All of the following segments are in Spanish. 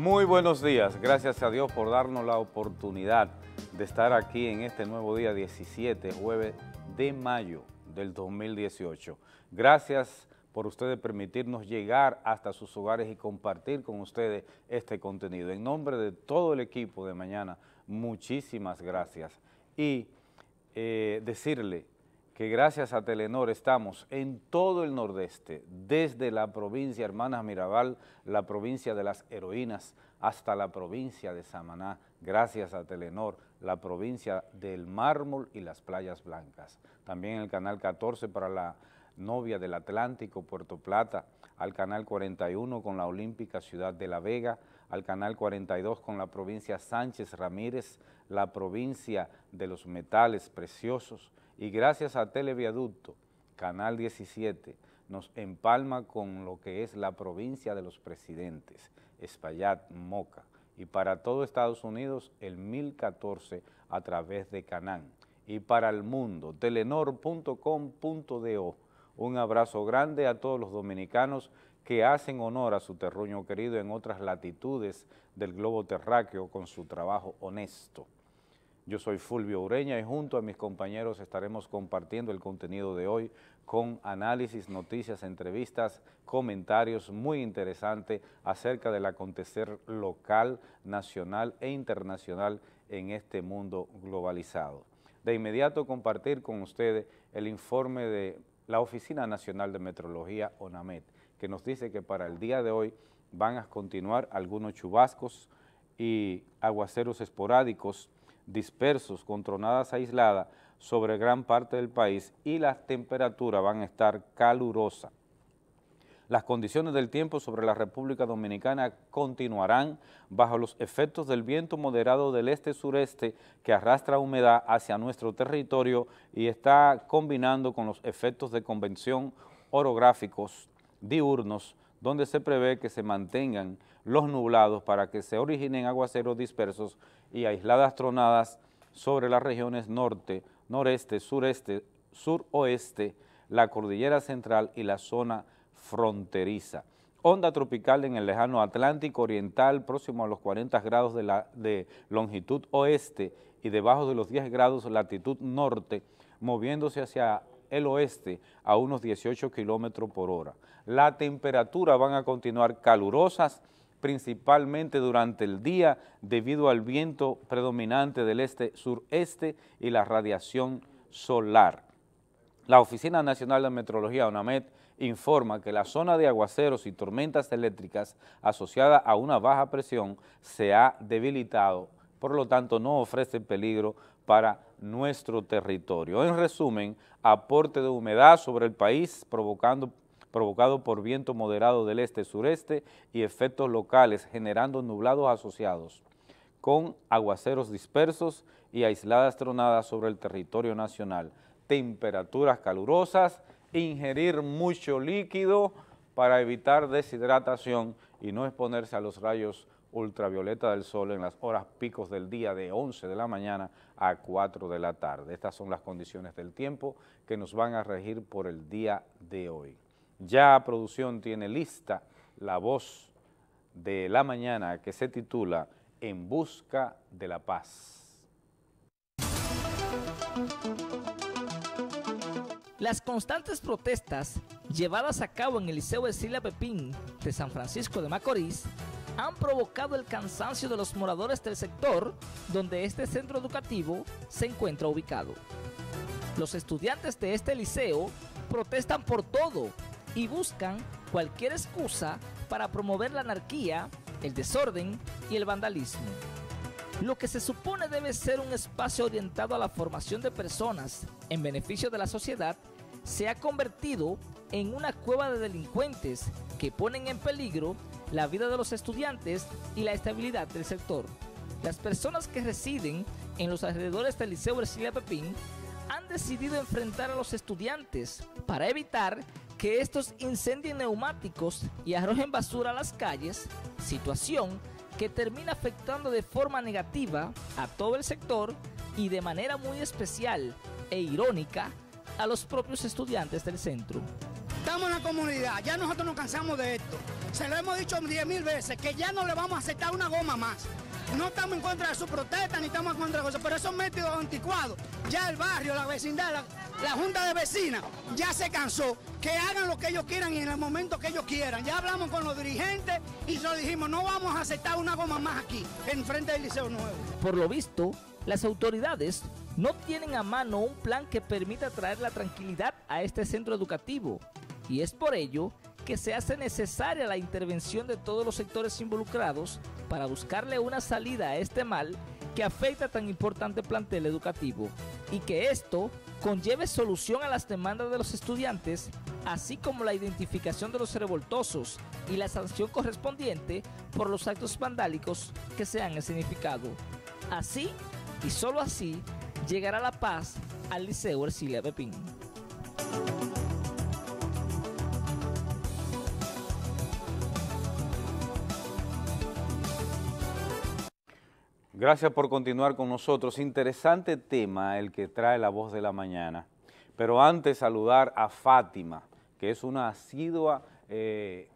Muy buenos días, gracias a Dios por darnos la oportunidad de estar aquí en este nuevo día 17, jueves de mayo del 2018. Gracias por ustedes permitirnos llegar hasta sus hogares y compartir con ustedes este contenido. En nombre de todo el equipo de mañana, muchísimas gracias. Y eh, decirle que gracias a Telenor estamos en todo el nordeste, desde la provincia Hermanas Mirabal, la provincia de las heroínas, hasta la provincia de Samaná, gracias a Telenor, la provincia del mármol y las playas blancas. También el canal 14 para la novia del Atlántico, Puerto Plata, al canal 41 con la olímpica Ciudad de La Vega, al canal 42 con la provincia Sánchez Ramírez, la provincia de los metales preciosos, y gracias a Televiaducto, Canal 17, nos empalma con lo que es la provincia de los presidentes, Espaillat, Moca, y para todo Estados Unidos el 1014 a través de Canán, y para el mundo, telenor.com.do. Un abrazo grande a todos los dominicanos que hacen honor a su terruño querido en otras latitudes del globo terráqueo con su trabajo honesto. Yo soy Fulvio Ureña y junto a mis compañeros estaremos compartiendo el contenido de hoy con análisis, noticias, entrevistas, comentarios muy interesantes acerca del acontecer local, nacional e internacional en este mundo globalizado. De inmediato compartir con ustedes el informe de la Oficina Nacional de Metrología, ONAMET, que nos dice que para el día de hoy van a continuar algunos chubascos y aguaceros esporádicos dispersos con tronadas aisladas sobre gran parte del país y las temperaturas van a estar calurosas. Las condiciones del tiempo sobre la República Dominicana continuarán bajo los efectos del viento moderado del este-sureste que arrastra humedad hacia nuestro territorio y está combinando con los efectos de convención orográficos diurnos donde se prevé que se mantengan los nublados para que se originen aguaceros dispersos y aisladas tronadas sobre las regiones norte, noreste, sureste, suroeste, la cordillera central y la zona fronteriza. Onda tropical en el lejano Atlántico Oriental, próximo a los 40 grados de, longitud oeste y debajo de los 10 grados latitud norte, moviéndose hacia el oeste a unos 18 kilómetros por hora. La temperatura van a continuar calurosas, principalmente durante el día debido al viento predominante del este-sureste y la radiación solar. La Oficina Nacional de Meteorología, ONAMED, informa que la zona de aguaceros y tormentas eléctricas asociada a una baja presión se ha debilitado, por lo tanto no ofrece peligro para nuestro territorio. En resumen, aporte de humedad sobre el país provocando provocado por viento moderado del este-sureste y efectos locales generando nublados asociados con aguaceros dispersos y aisladas tronadas sobre el territorio nacional, temperaturas calurosas, ingerir mucho líquido para evitar deshidratación y no exponerse a los rayos ultravioleta del sol en las horas picos del día de 11 de la mañana a 4 de la tarde. Estas son las condiciones del tiempo que nos van a regir por el día de hoy. Ya producción tiene lista la voz de la mañana que se titula En busca de la paz. Las constantes protestas llevadas a cabo en el Liceo Esilia Pepín de San Francisco de Macorís han provocado el cansancio de los moradores del sector donde este centro educativo se encuentra ubicado. Los estudiantes de este liceo protestan por todo y buscan cualquier excusa para promover la anarquía, el desorden y el vandalismo. Lo que se supone debe ser un espacio orientado a la formación de personas en beneficio de la sociedad se ha convertido en una cueva de delincuentes que ponen en peligro la vida de los estudiantes y la estabilidad del sector. Las personas que residen en los alrededores del Liceo Ercilia Pepín han decidido enfrentar a los estudiantes para evitar que estos incendien neumáticos y arrojen basura a las calles, situación que termina afectando de forma negativa a todo el sector y de manera muy especial e irónica a los propios estudiantes del centro. Estamos en la comunidad, ya nosotros nos cansamos de esto. se lo hemos dicho diez mil veces, que ya no le vamos a aceptar una goma más. No estamos en contra de su protesta, ni estamos en contra de cosas, pero esos métodos anticuados, ya el barrio, la vecindad, la, junta de vecinas, ya se cansó, que hagan lo que ellos quieran y en el momento que ellos quieran. Ya hablamos con los dirigentes y lo dijimos, no vamos a aceptar una goma más aquí, en frente del Liceo Nuevo. Por lo visto, las autoridades no tienen a mano un plan que permita traer la tranquilidad a este centro educativo y es por ello que se hace necesaria la intervención de todos los sectores involucrados para buscarle una salida a este mal que afecta tan importante plantel educativo y que esto conlleve solución a las demandas de los estudiantes, así como la identificación de los revoltosos y la sanción correspondiente por los actos vandálicos que se han significado. Así y solo así llegará la paz al Liceo Ercilia Pepín. Gracias por continuar con nosotros. Interesante tema el que trae la voz de la mañana. Pero antes saludar a Fátima, que es una asidua, eh,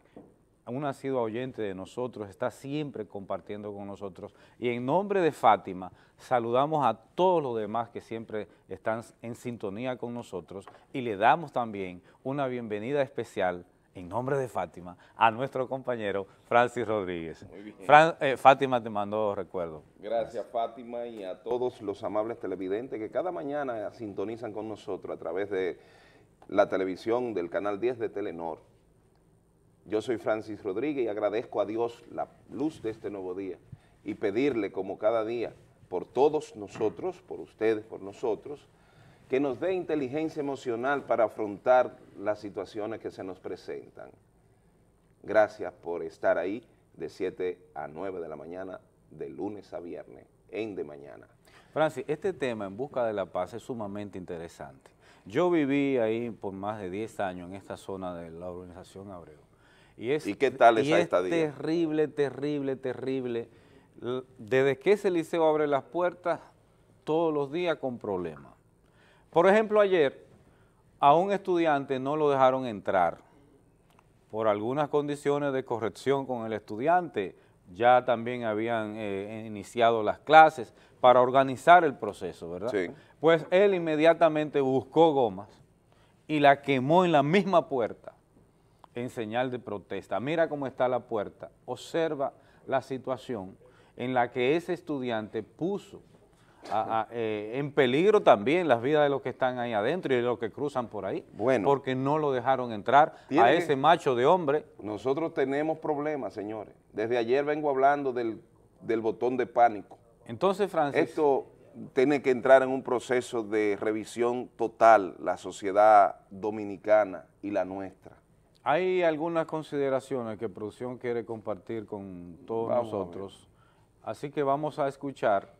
una asidua oyente de nosotros, está siempre compartiendo con nosotros. Y en nombre de Fátima, saludamos a todos los demás que siempre están en sintonía con nosotros y le damos también una bienvenida especial en nombre de Fátima, a nuestro compañero Francis Rodríguez. Muy bien. Eh, Fátima te mandó recuerdo. Gracias Fátima y a todos los amables televidentes que cada mañana sintonizan con nosotros a través de la televisión del canal 10 de Telenor. Yo soy Francis Rodríguez y agradezco a Dios la luz de este nuevo día y pedirle como cada día por todos nosotros, por ustedes, por nosotros, que nos dé inteligencia emocional para afrontar las situaciones que se nos presentan. Gracias por estar ahí de 7 a 9 de la mañana, de lunes a viernes, en de mañana. Francis, este tema en busca de la paz es sumamente interesante. Yo viví ahí por más de 10 años en esta zona de la organización Abreu. Y, es, ¿Y qué tal esa es terrible, terrible, terrible. Desde que ese liceo abre las puertas, todos los días con problemas. Por ejemplo, ayer a un estudiante no lo dejaron entrar por algunas condiciones de corrección con el estudiante, ya también habían eh, iniciado las clases para organizar el proceso, ¿verdad? Sí. Pues él inmediatamente buscó gomas y la quemó en la misma puerta en señal de protesta. Mira cómo está la puerta, observa la situación en la que ese estudiante puso eh, en peligro también las vidas de los que están ahí adentro y de los que cruzan por ahí, bueno, porque no lo dejaron entrar a ese macho de hombre. Nosotros tenemos problemas, señores. Desde ayer vengo hablando del, botón de pánico. Entonces, Francis... Esto tiene que entrar en un proceso de revisión total, la sociedad dominicana y la nuestra. Hay algunas consideraciones que producción quiere compartir con todos nosotros, así que vamos a escuchar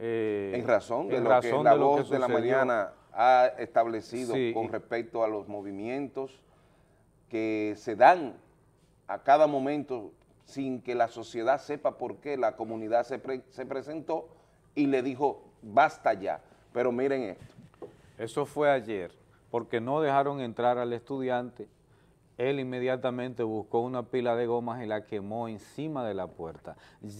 eh, en razón de lo que la voz de la mañana ha establecido con respecto a los movimientos que se dan a cada momento sin que la sociedad sepa por qué la comunidad se, se presentó y le dijo basta ya. Pero miren esto. Eso fue ayer, porque no dejaron entrar al estudiante él inmediatamente buscó una pila de gomas y la quemó encima de la puerta,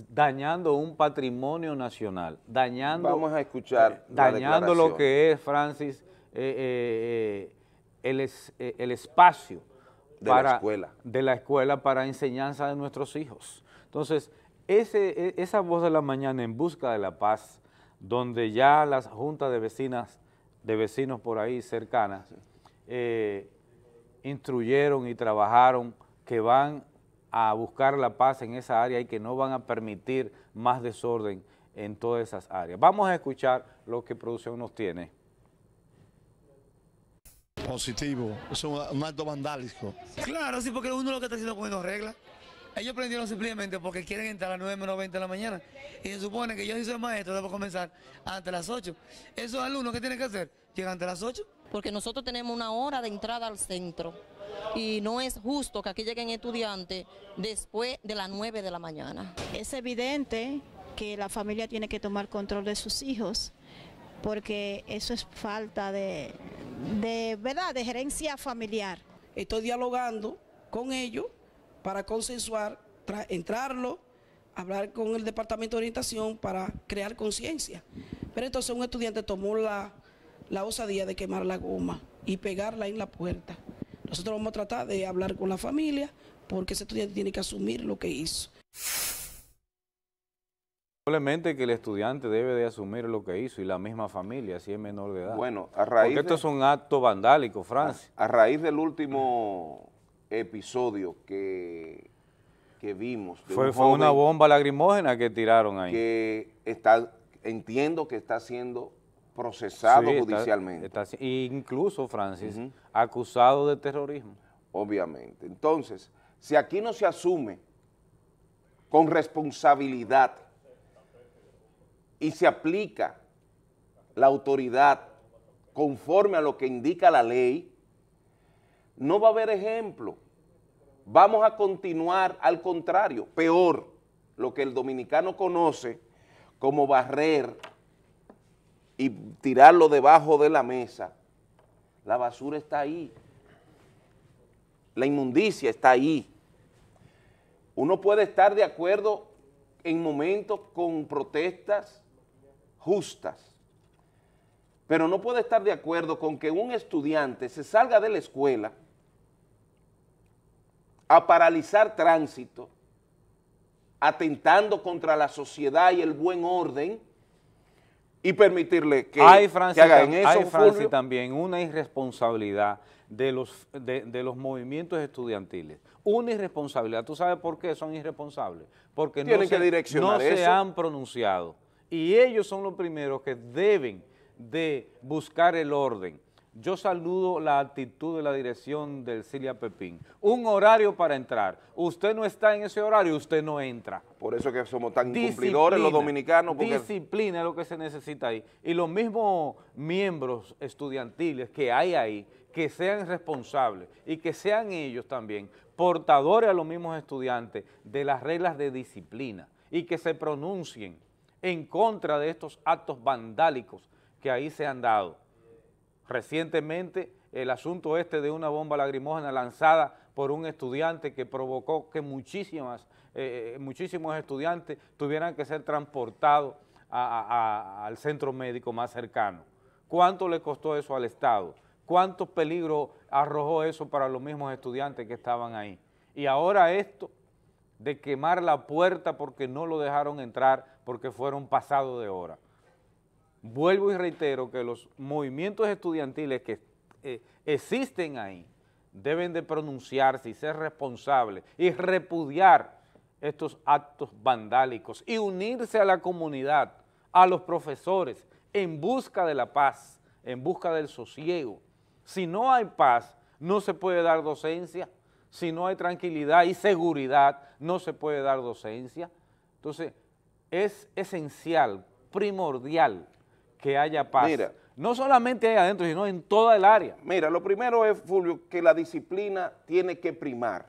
dañando un patrimonio nacional, dañando... Vamos a escuchar eh, Dañando lo que es, Francis, eh, eh, el, espacio de, la escuela. de la escuela para enseñanza de nuestros hijos. Entonces, ese, e, esa voz de la mañana en busca de la paz, donde ya las juntas de vecinas, de vecinos por ahí cercanas, instruyeron y trabajaron que van a buscar la paz en esa área y que no van a permitir más desorden en todas esas áreas. Vamos a escuchar lo que producción nos tiene. Positivo, es un, acto vandálico. Claro, sí, porque uno lo que está haciendo poniendo reglas. Ellos prendieron simplemente porque quieren entrar a las 9 menos 20 de la mañana y se supone que yo si soy maestro debo comenzar antes de las 8. Esos alumnos, ¿qué tienen que hacer? Llegan de las 8 porque nosotros tenemos una hora de entrada al centro y no es justo que aquí lleguen estudiantes después de las 9 de la mañana. Es evidente que la familia tiene que tomar control de sus hijos porque eso es falta de, de verdad, de gerencia familiar. Estoy dialogando con ellos para consensuar, entrarlo, hablar con el departamento de orientación para crear conciencia. Pero entonces un estudiante tomó la, la osadía de quemar la goma y pegarla en la puerta. Nosotros vamos a tratar de hablar con la familia porque ese estudiante tiene que asumir lo que hizo. Probablemente que el estudiante debe de asumir lo que hizo y la misma familia, si es menor de edad. Bueno, a raíz Porque esto es un acto vandálico, Francis. A, raíz del último episodio que, que vimos. fue, fue una bomba lagrimógena que tiraron ahí. Que está, entiendo que está siendo procesado judicialmente. incluso, Francis, acusado de terrorismo. Obviamente. Entonces, si aquí no se asume con responsabilidad y se aplica la autoridad conforme a lo que indica la ley, no va a haber ejemplo. Vamos a continuar al contrario, peor, lo que el dominicano conoce como barrer y tirarlo debajo de la mesa. La basura está ahí. La inmundicia está ahí. Uno puede estar de acuerdo en momentos con protestas justas. Pero no puede estar de acuerdo con que un estudiante se salga de la escuela a paralizar tránsito, atentando contra la sociedad y el buen orden, y permitirle que, hay, hagan eso. Hay, Francis, también una irresponsabilidad de los, de, los movimientos estudiantiles. Una irresponsabilidad. ¿Tú sabes por qué son irresponsables? Porque no, se, no se han pronunciado y ellos son los primeros que deben de buscar el orden. Yo saludo la actitud de la dirección del Cilia Pepín. Un horario para entrar. Usted no está en ese horario, usted no entra. Por eso que somos tan cumplidores los dominicanos. Disciplina es lo que se necesita ahí. Y los mismos miembros estudiantiles que hay ahí, que sean responsables y que sean ellos también portadores a los mismos estudiantes de las reglas de disciplina y que se pronuncien en contra de estos actos vandálicos que ahí se han dado. Recientemente el asunto este de una bomba lagrimógena lanzada por un estudiante que provocó que muchísimas, eh, muchísimos estudiantes tuvieran que ser transportados al centro médico más cercano. ¿Cuánto le costó eso al Estado? ¿Cuántos peligros arrojó eso para los mismos estudiantes que estaban ahí? Y ahora esto de quemar la puerta porque no lo dejaron entrar porque fueron pasados de hora. Vuelvo y reitero que los movimientos estudiantiles que eh, existen ahí deben de pronunciarse y ser responsables y repudiar estos actos vandálicos y unirse a la comunidad, a los profesores, en busca de la paz, en busca del sosiego. Si no hay paz, no se puede dar docencia, si no hay tranquilidad y seguridad, no se puede dar docencia. Entonces, es esencial, primordial, que haya paz. Mira, no solamente ahí adentro, sino en toda el área. Mira, lo primero es, Fulvio, que la disciplina tiene que primar,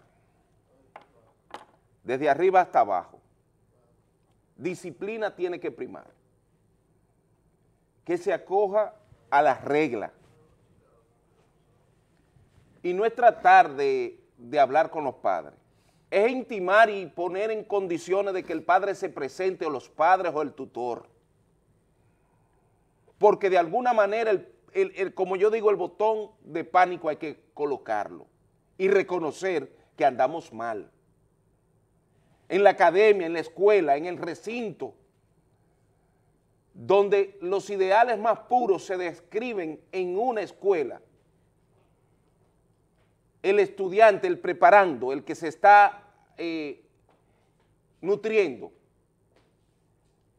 desde arriba hasta abajo. Disciplina tiene que primar. Que se acoja a las reglas. Y no es tratar de de hablar con los padres. Es intimar y poner en condiciones de que el padre se presente o los padres o el tutor. Porque de alguna manera, el, como yo digo, el botón de pánico hay que colocarlo y reconocer que andamos mal. En la academia, en la escuela, en el recinto, donde los ideales más puros se describen en una escuela, el estudiante, el preparando, el que se está eh, nutriendo,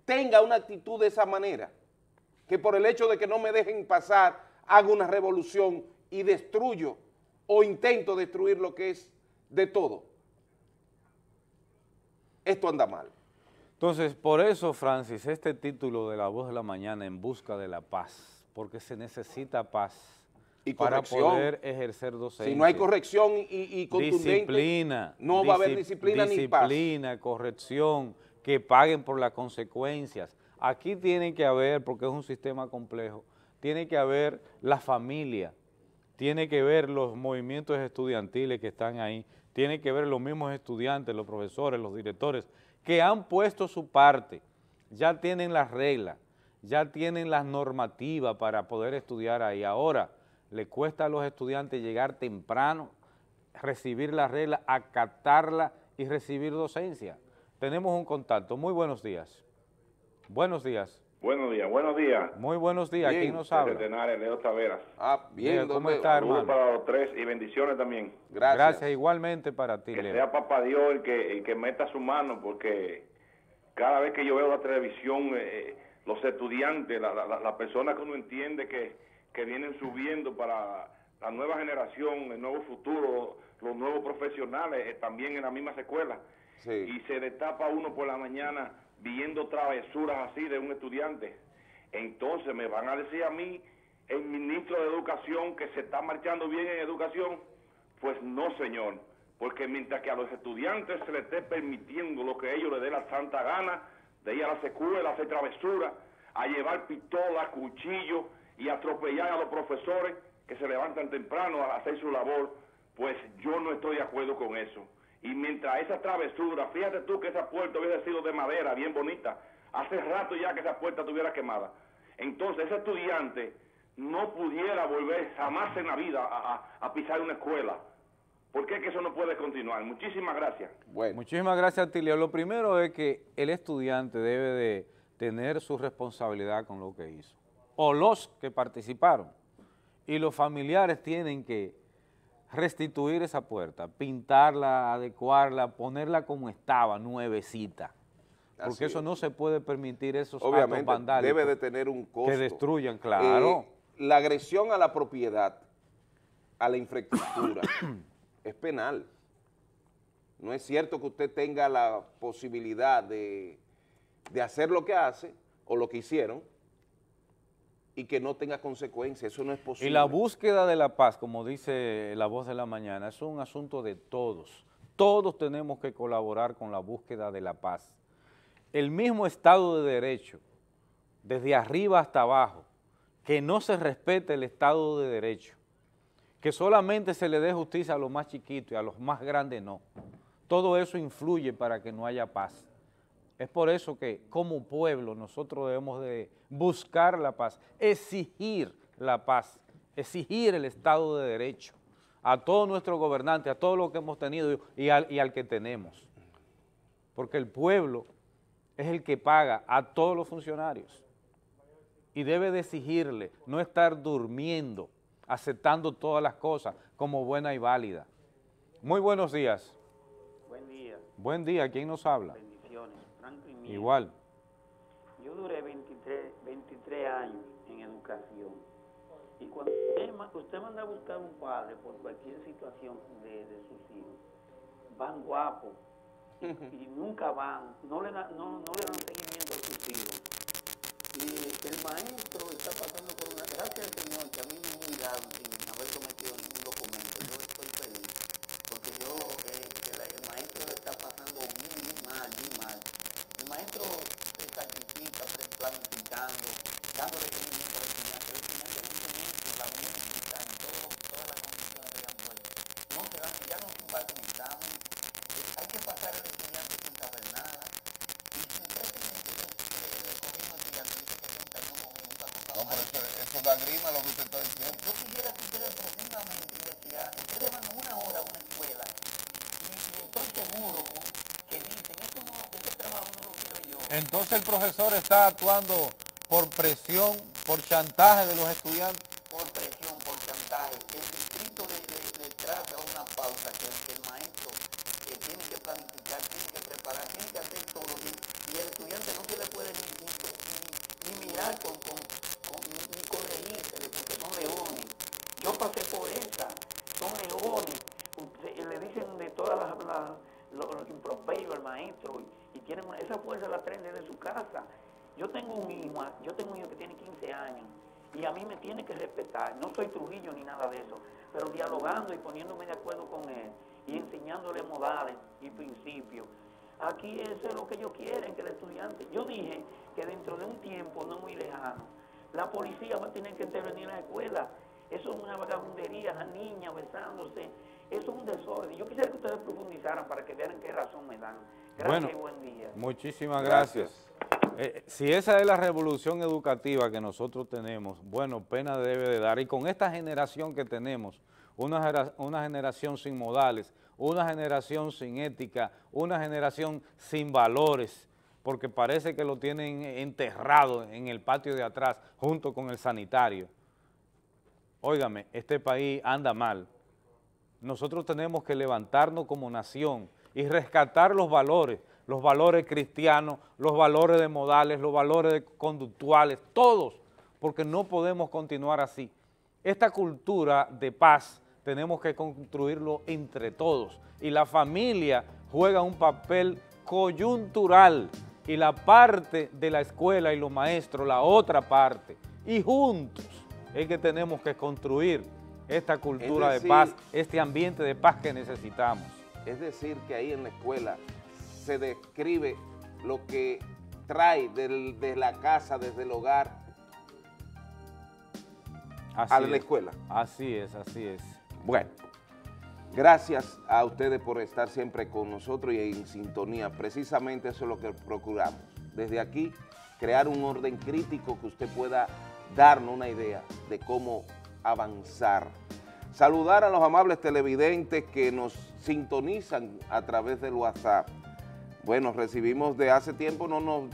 tenga una actitud de esa manera, que por el hecho de que no me dejen pasar, hago una revolución y destruyo o intento destruir lo que es de todo. Esto anda mal. Entonces, por eso, Francis, este título de La Voz de la Mañana, En Busca de la Paz, porque se necesita paz y para poder ejercer docencia. Si no hay corrección y, y disciplina, no va a haber disciplina, ni paz. Disciplina, corrección, que paguen por las consecuencias. Aquí tiene que haber, porque es un sistema complejo, tiene que haber la familia, tiene que ver los movimientos estudiantiles que están ahí, tiene que ver los mismos estudiantes, los profesores, los directores, que han puesto su parte, ya tienen las reglas, ya tienen las normativas para poder estudiar ahí. Ahora, le cuesta a los estudiantes llegar temprano, recibir las reglas, acatarla y recibir docencia. Tenemos un contacto. Muy buenos días. Buenos días. Buenos días, buenos días. Muy buenos días. ¿Quién nos habla? Tenares, Leo Taveras. Ah, bien. ¿Cómo está, hermano? para los tres y bendiciones también. Gracias. Gracias, igualmente para ti, Que Leo. sea papá Dios el que, el que meta su mano, porque cada vez que yo veo la televisión, eh, los estudiantes, las la, la, personas que uno entiende que, que vienen subiendo para la nueva generación, el nuevo futuro, los nuevos profesionales, eh, también en las mismas escuelas, Sí. y se destapa uno por la mañana viendo travesuras así de un estudiante. Entonces me van a decir a mí, el ministro de Educación, que se está marchando bien en educación. Pues no, señor, porque mientras que a los estudiantes se les esté permitiendo lo que ellos les dé la santa gana, de ir a las escuelas, a hacer travesuras, a llevar pistolas, cuchillos y atropellar a los profesores que se levantan temprano a hacer su labor, pues yo no estoy de acuerdo con eso. Y mientras esa travesura, fíjate tú que esa puerta hubiera sido de madera, bien bonita, hace rato ya que esa puerta estuviera quemada. Entonces ese estudiante no pudiera volver jamás en la vida a, a, a pisar una escuela. ¿Por qué que eso no puede continuar? Muchísimas gracias. Bueno. Muchísimas gracias, Tilio. Lo primero es que el estudiante debe de tener su responsabilidad con lo que hizo, o los que participaron, y los familiares tienen que restituir esa puerta, pintarla, adecuarla, ponerla como estaba, nuevecita, porque Así eso es. no se puede permitir esos Obviamente actos vandálicos debe de tener un costo. que destruyan, claro. Eh, la agresión a la propiedad, a la infraestructura, es penal. No es cierto que usted tenga la posibilidad de, de hacer lo que hace o lo que hicieron y que no tenga consecuencias. Eso no es posible. Y la búsqueda de la paz, como dice la voz de la mañana, es un asunto de todos. Todos tenemos que colaborar con la búsqueda de la paz. El mismo Estado de Derecho, desde arriba hasta abajo, que no se respete el Estado de Derecho, que solamente se le dé justicia a los más chiquitos y a los más grandes no. Todo eso influye para que no haya paz. Es por eso que como pueblo nosotros debemos de buscar la paz, exigir la paz, exigir el Estado de Derecho a todos nuestros gobernantes, a todo lo que hemos tenido y al, y al que tenemos. Porque el pueblo es el que paga a todos los funcionarios y debe de exigirle no estar durmiendo, aceptando todas las cosas como buena y válida. Muy buenos días. Buen día, Buen día, ¿quién nos habla? Igual. Yo duré 23, 23 años en educación. Y cuando usted, ma- usted manda a buscar un padre por cualquier situación de, de sus hijos, van guapos y, y nunca van, no le, da- no, no le dan seguimiento a sus hijos. Y el maestro está pasando por una... Gracias al Señor que a mí me miraron sin haber cometido ningún documento. Yo estoy feliz. Porque yo, eh, que la- el maestro le está pasando muy, muy mal, muy mal. El maestro se sacrifica pre- planificando, dándole seguimiento al estudiante. El estudiante no tiene eso, la Unión Dominicana, todo, todas las condiciones que le han puesto. No se dan, ya no se parte un examen. Eh, hay que pasar al estudiante sin saber nada. Y si usted tiene que le cogí un estudiante dice que se encarnó con él, nunca con No, pero eso, eso da grima lo que usted está diciendo. yo quisiera que ustedes profundamente investigaran. Ustedes van una hora a una escuela y, y estoy seguro que dicen, eso no, ese trabajo no lo quiero yo. Entonces el profesor está actuando por presión, por chantaje de los estudiantes. Por presión, por chantaje. El distrito le, le, le trata una pauta que, que el maestro que tiene que planificar, tiene que preparar, tiene que hacer todo. Y, y el estudiante no se le puede ni, ni, ni- ni mirar con, con, con- ni, ni corregírsele porque son leones. Yo pasé por esa, son leones. Usted- le dicen de todas las, las los, los improperios al maestro y, y tienen una- esa fuerza la traen desde su casa. Yo tengo un hijo, yo tengo un hijo que tiene 15 años y a mí me tiene que respetar. No soy Trujillo ni nada de eso, pero dialogando y poniéndome de acuerdo con él y enseñándole modales y principios. Aquí eso es lo que ellos quieren, que el estudiante... Yo dije que dentro de un tiempo no muy lejano, la policía va a tener que intervenir en la escuela. Eso es una vagabundería, la niña besándose. Eso es un desorden. Yo quisiera que ustedes profundizaran para que vean qué razón me dan. Gracias y buen día. Muchísimas gracias. Eh, si esa es la revolución educativa que nosotros tenemos, bueno, pena debe de dar. Y con esta generación que tenemos, una, una generación sin modales, una generación sin ética, una generación sin valores, porque parece que lo tienen enterrado en el patio de atrás junto con el sanitario. Óigame, este país anda mal. Nosotros tenemos que levantarnos como nación y rescatar los valores, los valores cristianos, los valores de modales, los valores conductuales, todos, porque no podemos continuar así. Esta cultura de paz tenemos que construirlo entre todos y la familia juega un papel coyuntural y la parte de la escuela y los maestros, la otra parte, y juntos es que tenemos que construir esta cultura de paz, este ambiente de paz que necesitamos. Es decir, que ahí en la escuela se describe lo que trae de la casa, desde el hogar, a la escuela. Así es, así es. Bueno, gracias a ustedes por estar siempre con nosotros y en sintonía. Precisamente eso es lo que procuramos. Desde aquí, crear un orden crítico que usted pueda darnos una idea de cómo avanzar. Saludar a los amables televidentes que nos sintonizan a través del WhatsApp. Bueno, recibimos de hace tiempo, no nos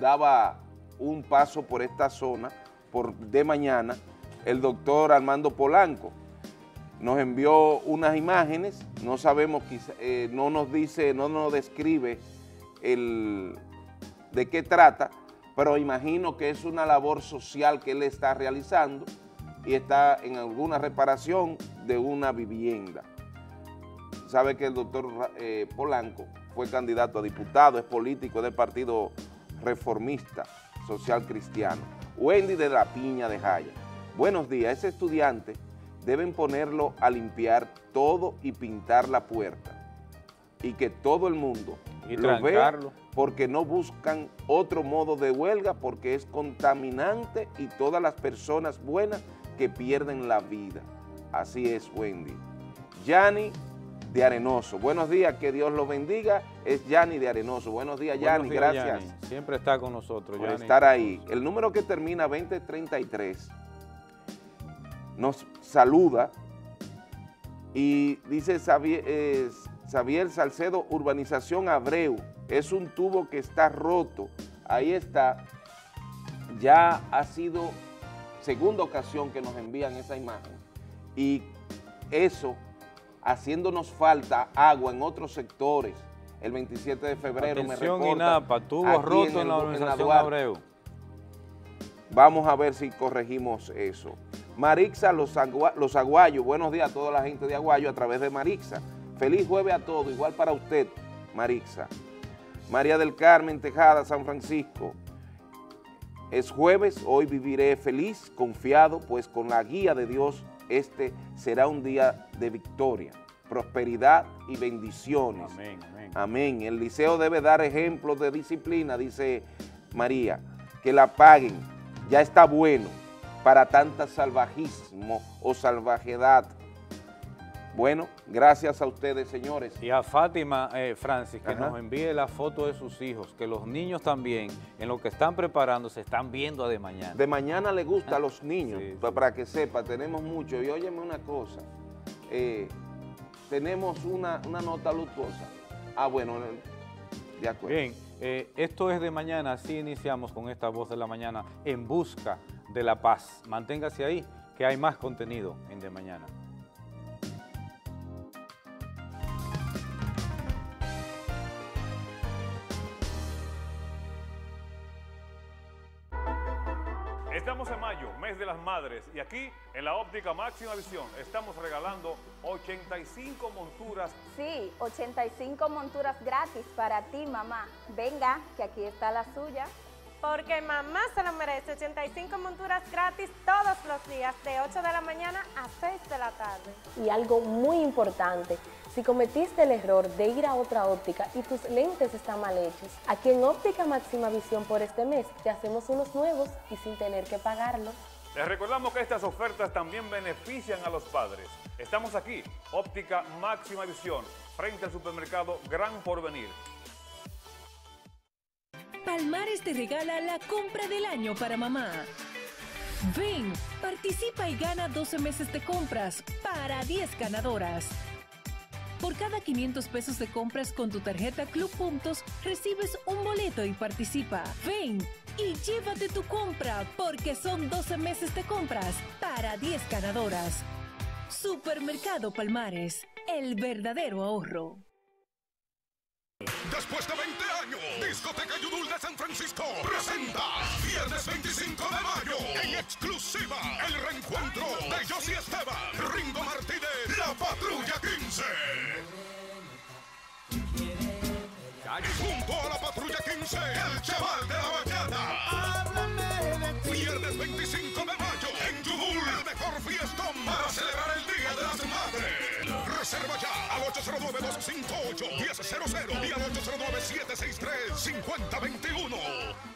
daba un paso por esta zona por, de mañana el doctor Armando Polanco. Nos envió unas imágenes, no sabemos, eh, no nos dice, no nos describe el, de qué trata, pero imagino que es una labor social que él está realizando y está en alguna reparación de una vivienda. Sabe que el doctor eh, Polanco fue candidato a diputado, es político del Partido Reformista Social Cristiano. Wendy de la Piña de Jaya. Buenos días, ese estudiante deben ponerlo a limpiar todo y pintar la puerta y que todo el mundo lo vea porque no buscan otro modo de huelga porque es contaminante y todas las personas buenas que pierden la vida. Así es, Wendy. Yani de Arenoso. Buenos días, que Dios lo bendiga. Es Yani de Arenoso. Buenos días, Yani, gracias. Siempre está con nosotros, Por estar ahí. El número que termina 2033 nos saluda y dice Xavier Salcedo, Urbanización Abreu, es un tubo que está roto. Ahí está, ya ha sido segunda ocasión que nos envían esa imagen y eso haciéndonos falta agua en otros sectores. El 27 de febrero Atención me reporta. tuvo roto en, la organización Abreu. Vamos a ver si corregimos eso. Marixa Los, Los Aguayos, buenos días a toda la gente de Aguayo a través de Marixa. Feliz jueves a todos, igual para usted, Marixa. María del Carmen Tejada, San Francisco. Es jueves, hoy viviré feliz, confiado, pues con la guía de Dios este será un día de victoria, prosperidad y bendiciones. Amén, amén. Amén. El liceo debe dar ejemplos de disciplina, dice María, que la paguen, ya está bueno para tanta salvajismo o salvajedad bueno, gracias a ustedes, señores. Y a Fátima eh, Francis, que nos envíe la foto de sus hijos, que los niños también, en lo que están preparando, se están viendo de mañana. De mañana le gusta a los niños, para que sepa, tenemos mucho. Y óyeme una cosa, eh, tenemos una, nota luctuosa. Ah, bueno, de acuerdo. Bien, eh, esto es de mañana, así iniciamos con esta voz de la mañana, en busca de la paz. Manténgase ahí, que hay más contenido en de mañana. Estamos en mayo, mes de las madres, y aquí en la óptica máxima visión estamos regalando 85 monturas. Sí, 85 monturas gratis para ti, mamá. Venga, que aquí está la suya. Porque mamá se lo merece, 85 monturas gratis todos los días, de 8 de la mañana a 6 de la tarde. Y algo muy importante, si cometiste el error de ir a otra óptica y tus lentes están mal hechos, aquí en Óptica Máxima Visión por este mes te hacemos unos nuevos y sin tener que pagarlo. Les recordamos que estas ofertas también benefician a los padres. Estamos aquí, óptica máxima visión, frente al supermercado Gran Porvenir. Palmares te regala la compra del año para mamá. Ven, participa y gana 12 meses de compras para 10 ganadoras. Por cada 500 pesos de compras con tu tarjeta Club Puntos, recibes un boleto y participa. Ven y llévate tu compra porque son 12 meses de compras para 10 ganadoras. Supermercado Palmares, el verdadero ahorro. Después de 20 años, Discoteca Yudul de San Francisco presenta viernes 25 de mayo en exclusiva el reencuentro de Josie Esteban, Ringo Martínez, La Patrulla 15. Junto a la Patrulla 15, el chaval de la bachata. Viernes 25 de mayo en Yudul, el mejor fiestón para celebrar el Día. Reserva ya al 809-258-1000 y al 809-763-5021.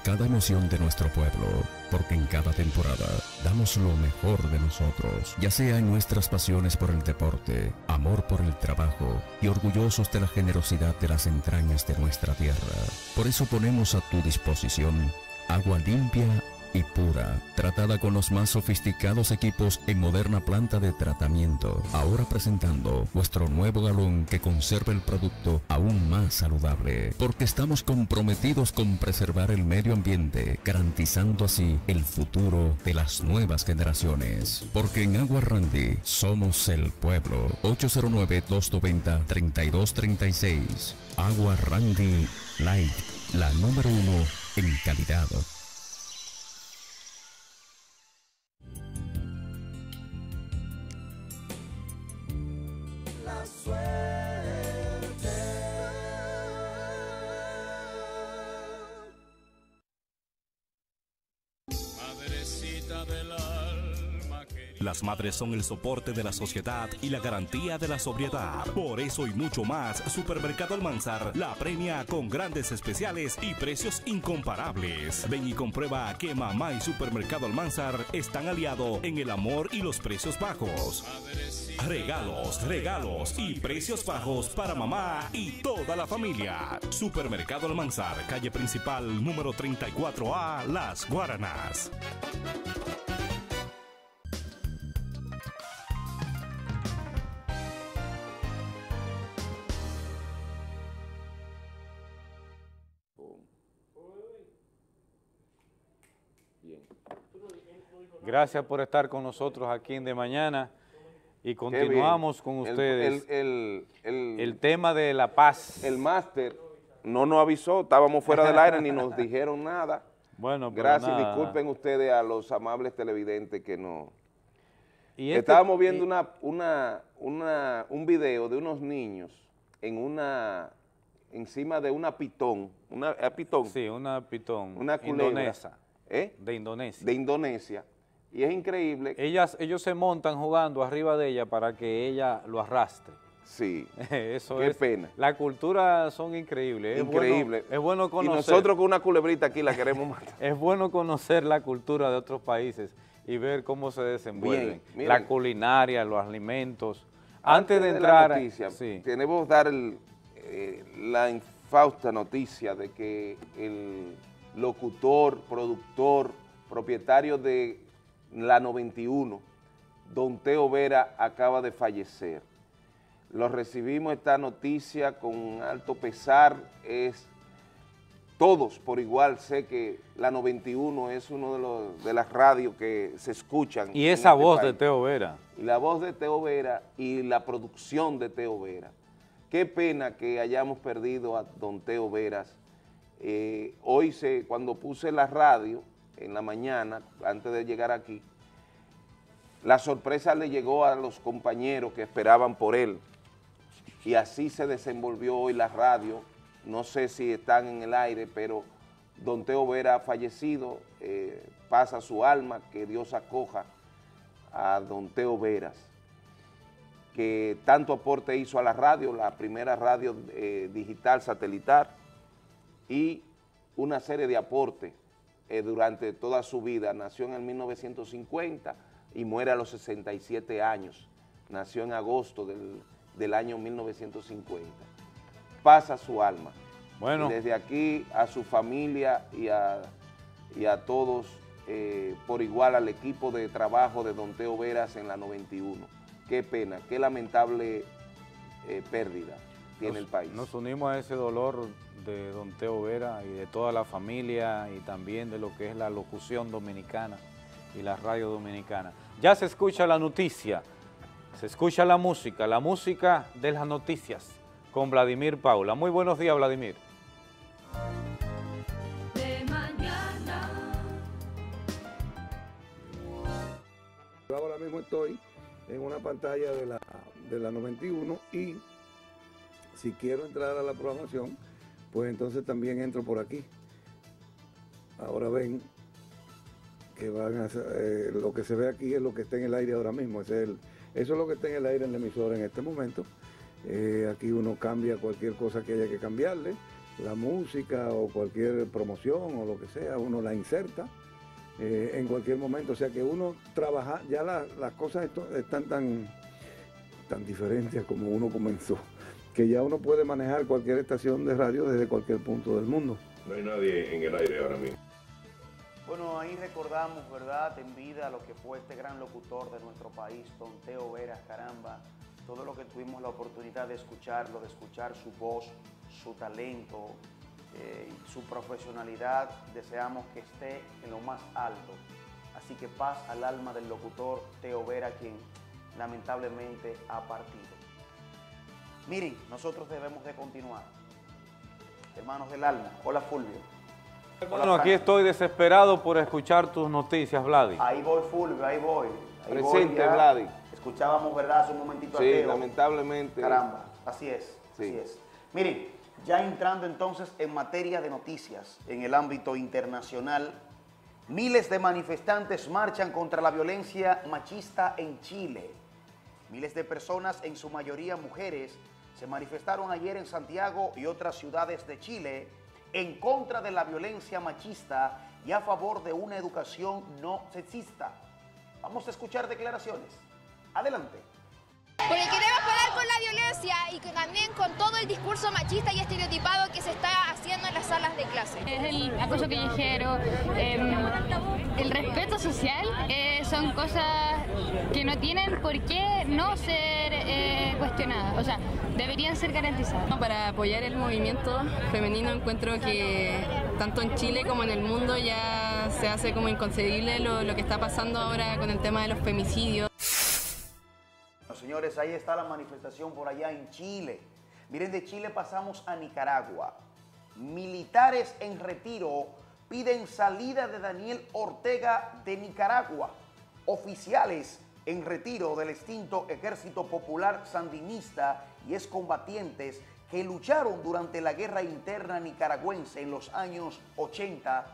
Cada emoción de nuestro pueblo, porque en cada temporada damos lo mejor de nosotros, ya sea en nuestras pasiones por el deporte, amor por el trabajo y orgullosos de la generosidad de las entrañas de nuestra tierra. Por eso ponemos a tu disposición agua limpia y pura, tratada con los más sofisticados equipos en moderna planta de tratamiento. Ahora presentando nuestro nuevo galón que conserva el producto aún más saludable, porque estamos comprometidos con preservar el medio ambiente, garantizando así el futuro de las nuevas generaciones. Porque en Agua Randy somos el pueblo. 809-290-3236. Agua Randy Light, la número uno en calidad. Las madres son el soporte de la sociedad y la garantía de la sobriedad. Por eso y mucho más, Supermercado Almanzar la premia con grandes especiales y precios incomparables. Ven y comprueba que Mamá y Supermercado Almanzar están aliados en el amor y los precios bajos. Regalos, regalos y precios bajos para mamá y toda la familia. Supermercado Almanzar, calle principal número 34A, Las Guaranas. Gracias por estar con nosotros aquí en De Mañana y continuamos con ustedes. El, el- El tema de la paz. El máster no nos avisó, estábamos fuera del aire ni nos dijeron nada. Bueno, Gracias, nada. disculpen ustedes a los amables televidentes que no. Y este- Estábamos viendo y- una, una, una, un video de unos niños en una, encima de una pitón, una ¿es pitón. Sí, una pitón. Una culebra. Indonesa. ¿Eh? De Indonesia. De Indonesia. Y es increíble. Ellas, ellos se montan jugando arriba de ella para que ella lo arrastre. Sí. Eso Qué es. pena. La cultura son increíbles. Es bueno- Increíble. es bueno Y conocer. nosotros con una culebrita aquí la queremos matar. Es bueno conocer la cultura de otros países y ver cómo se desenvuelven. Bien, la culinaria, los alimentos. Antes, de la entrar, a- noticia, sí. tenemos que dar el, eh, la infausta noticia de que el locutor, productor, propietario de la 91, Don Teo Vera, acaba de fallecer. Lo recibimos esta noticia con alto pesar, es todos por igual, sé que la 91 es uno de, los, de las radios que se escuchan. y esa este voz de Teo Vera. y la voz de Teo Vera y la producción de Teo Vera. Qué pena que hayamos perdido a don Teo Veras Eh, hoy, se, cuando puse la radio en la mañana, antes de llegar aquí, la sorpresa le llegó a los compañeros que esperaban por él y así se desenvolvió hoy la radio. No sé si están en el aire, pero Don Teo Vera ha fallecido, eh, pasa su alma, que Dios acoja a Don Teo Veras, que tanto aporte hizo a la radio, la primera radio eh, digital satelital, y una serie de aportes eh, durante toda su vida. Nació en el 1950 y muere a los 67 años. Nació en agosto del, del año 1950. Pasa su alma. Bueno. Y desde aquí a su familia y a, y a todos, eh, por igual al equipo de trabajo de Don Teo Veras en la 91. Qué pena, qué lamentable eh, pérdida tiene Nos- el país. Nos unimos a ese dolor de don Teo Vera y de toda la familia y también de lo que es la locución dominicana y la radio dominicana. Ya se escucha la noticia, se escucha la música, la música de las noticias con Vladimir Paula. Muy buenos días, Vladimir. De mañana. Ahora mismo estoy en una pantalla de la, de la 91 y si quiero entrar a la programación, pues entonces también entro por aquí. Ahora ven que van a eh, lo que se ve aquí es lo que está en el aire ahora mismo. es el- eso es lo que está en el aire en la emisora en este momento. Eh, aquí uno cambia cualquier cosa que haya que cambiarle, la música o cualquier promoción o lo que sea, uno la inserta eh, en cualquier momento. O sea que uno trabaja, ya la- las cosas están tan, tan diferentes como uno comenzó, que ya uno puede manejar cualquier estación de radio desde cualquier punto del mundo. No hay nadie en el aire ahora mismo. Bueno, ahí recordamos, ¿verdad?, en vida lo que fue este gran locutor de nuestro país, Don Teo Veras, caramba, todo lo que tuvimos la oportunidad de escucharlo, de escuchar su voz, su talento, eh, su profesionalidad, deseamos que esté en lo más alto. Así que paz al alma del locutor Teo Vera, quien lamentablemente ha partido. Miren, nosotros debemos de continuar. Hermanos del alma, hola Fulvio. Hola, Bueno, aquí estoy desesperado por escuchar tus noticias, Vladi. Ahí voy, Fulvio, ahí voy. Ahí Presente, voy. Vladi. Escuchábamos, ¿verdad? Hace un momentito Sí, lamentablemente. Caramba, así es, así es. Miren, ya entrando entonces en materia de noticias, en el ámbito internacional, miles de manifestantes marchan contra la violencia machista en Chile. Miles de personas, en su mayoría mujeres, se manifestaron ayer en Santiago y otras ciudades de Chile en contra de la violencia machista y a favor de una educación no sexista. Vamos a escuchar declaraciones. Adelante. Porque queremos parar con la violencia y que también con todo el discurso machista y estereotipado que se está haciendo en las salas de clase. Es el acoso callejero, em, el respeto social, eh, son cosas que no tienen por qué no ser eh, cuestionadas, o sea, deberían ser garantizadas. Para apoyar el movimiento femenino encuentro que tanto en Chile como en el mundo ya se hace como inconcebible lo, lo que está pasando ahora con el tema de los femicidios. Señores, ahí está la manifestación por allá en Chile. Miren, de Chile pasamos a Nicaragua. Militares en retiro piden salida de Daniel Ortega de Nicaragua. Oficiales en retiro del extinto Ejército Popular Sandinista y excombatientes que lucharon durante la guerra interna nicaragüense en los años 80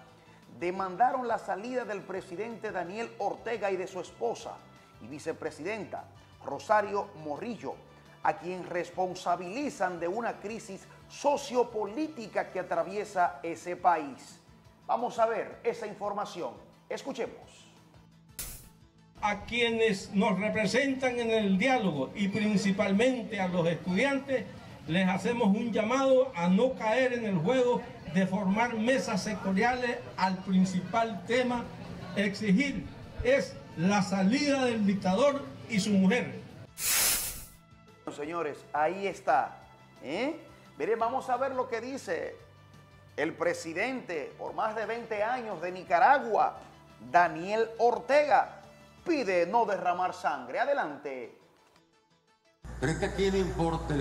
demandaron la salida del presidente Daniel Ortega y de su esposa y vicepresidenta Rosario Morrillo, a quien responsabilizan de una crisis sociopolítica que atraviesa ese país. Vamos a ver esa información. Escuchemos. a quienes nos representan en el diálogo y principalmente a los estudiantes, les hacemos un llamado a no caer en el juego de formar mesas sectoriales al principal tema, exigir es la salida del dictador y su mujer. Bueno, Señores, ahí está. ¿eh? Miren, vamos a ver lo que dice el presidente por más de 20 años de Nicaragua, Daniel Ortega. Pide no derramar sangre. Adelante. Pero es que aquí no importa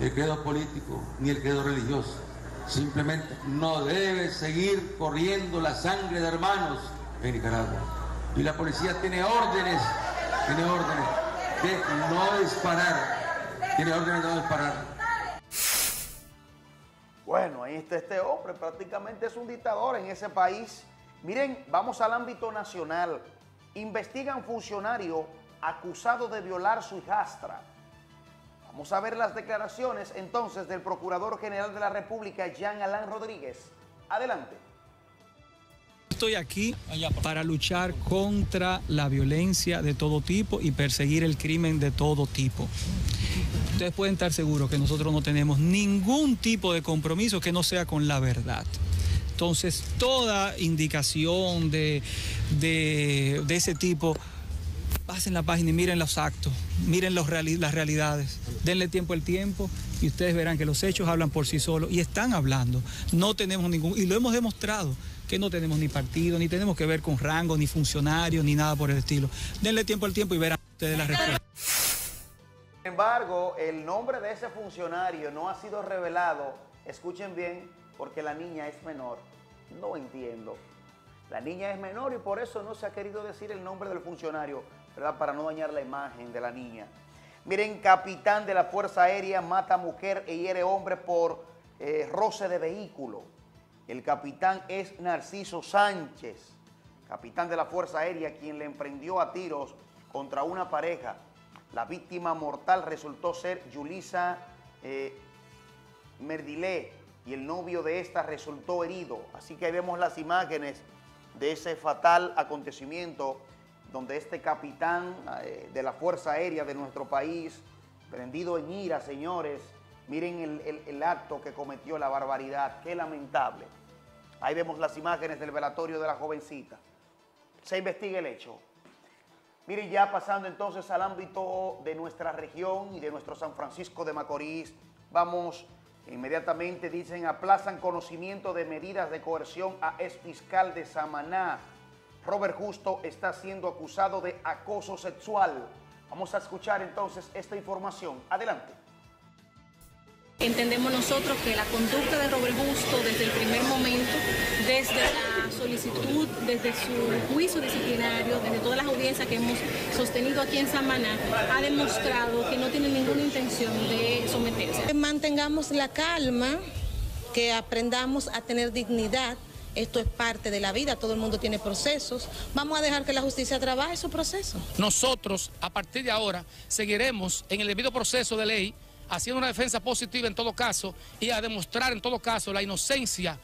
el credo político ni el credo religioso. simplemente no debe seguir corriendo la sangre de hermanos en Nicaragua. Y la policía tiene órdenes, tiene órdenes de no disparar, tiene órdenes de no disparar. Bueno, ahí está este hombre, prácticamente es un dictador en ese país. Miren, vamos al ámbito nacional. Investigan funcionario acusado de violar su hijastra. Vamos a ver las declaraciones entonces del Procurador General de la República, Jean Alain Rodríguez. Adelante. Estoy aquí para luchar contra la violencia de todo tipo y perseguir el crimen de todo tipo. Ustedes pueden estar seguros que nosotros no tenemos ningún tipo de compromiso que no sea con la verdad. Entonces, toda indicación de, de, ese tipo pasen la página y miren los actos, miren las realidades, denle tiempo al tiempo y ustedes verán que los hechos hablan por sí solos y están hablando. No tenemos ningún, y lo hemos demostrado, que no tenemos ni partido, ni tenemos que ver con rango, ni funcionarios, ni nada por el estilo. Denle tiempo al tiempo y verán ustedes la respuesta. Sin embargo, el nombre de ese funcionario no ha sido revelado, escuchen bien, porque la niña es menor. No entiendo. La niña es menor y por eso no se ha querido decir el nombre del funcionario. Para no dañar la imagen de la niña. Miren, capitán de la Fuerza Aérea mata mujer e hiere hombre por eh, roce de vehículo. El capitán es Narciso Sánchez, capitán de la Fuerza Aérea, quien le emprendió a tiros contra una pareja. La víctima mortal resultó ser Yulisa eh, Merdilé y el novio de esta resultó herido. Así que ahí vemos las imágenes de ese fatal acontecimiento donde este capitán eh, de la Fuerza Aérea de nuestro país, prendido en ira, señores, miren el, acto que cometió, la barbaridad, qué lamentable. Ahí vemos las imágenes del velatorio de la jovencita. Se investiga el hecho. Miren, ya pasando entonces al ámbito de nuestra región y de nuestro San Francisco de Macorís, vamos inmediatamente, dicen, aplazan conocimiento de medidas de coerción a ex fiscal de Samaná. Robert Justo está siendo acusado de acoso sexual. Vamos a escuchar entonces esta información. Adelante. Entendemos nosotros que la conducta de Robert Justo desde el primer momento, desde la solicitud, desde su juicio disciplinario, desde todas las audiencias que hemos sostenido aquí en Samaná, ha demostrado que no tiene ninguna intención de someterse. Mantengamos la calma, que aprendamos a tener dignidad esto es parte de la vida, todo el mundo tiene procesos. Vamos a dejar que la justicia trabaje su proceso. Nosotros, a partir de ahora, seguiremos en el debido proceso de ley, haciendo una defensa positiva en todo caso y a demostrar en todo caso la inocencia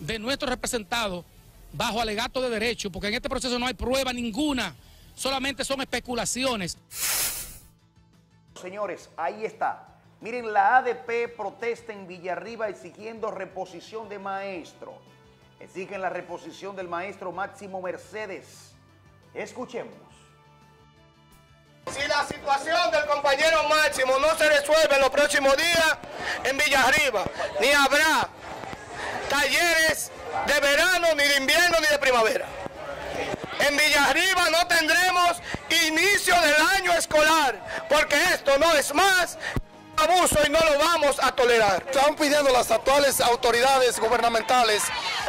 de nuestros representados bajo alegato de derecho, porque en este proceso no hay prueba ninguna, solamente son especulaciones. Señores, ahí está. Miren, la ADP protesta en Villarriba exigiendo reposición de maestro exigen la reposición del maestro Máximo Mercedes. Escuchemos. Si la situación del compañero Máximo no se resuelve en los próximos días en Villarriba, ni habrá talleres de verano, ni de invierno, ni de primavera. En Villarriba no tendremos inicio del año escolar, porque esto no es más abuso y no lo vamos a tolerar. Están pidiendo las actuales autoridades gubernamentales,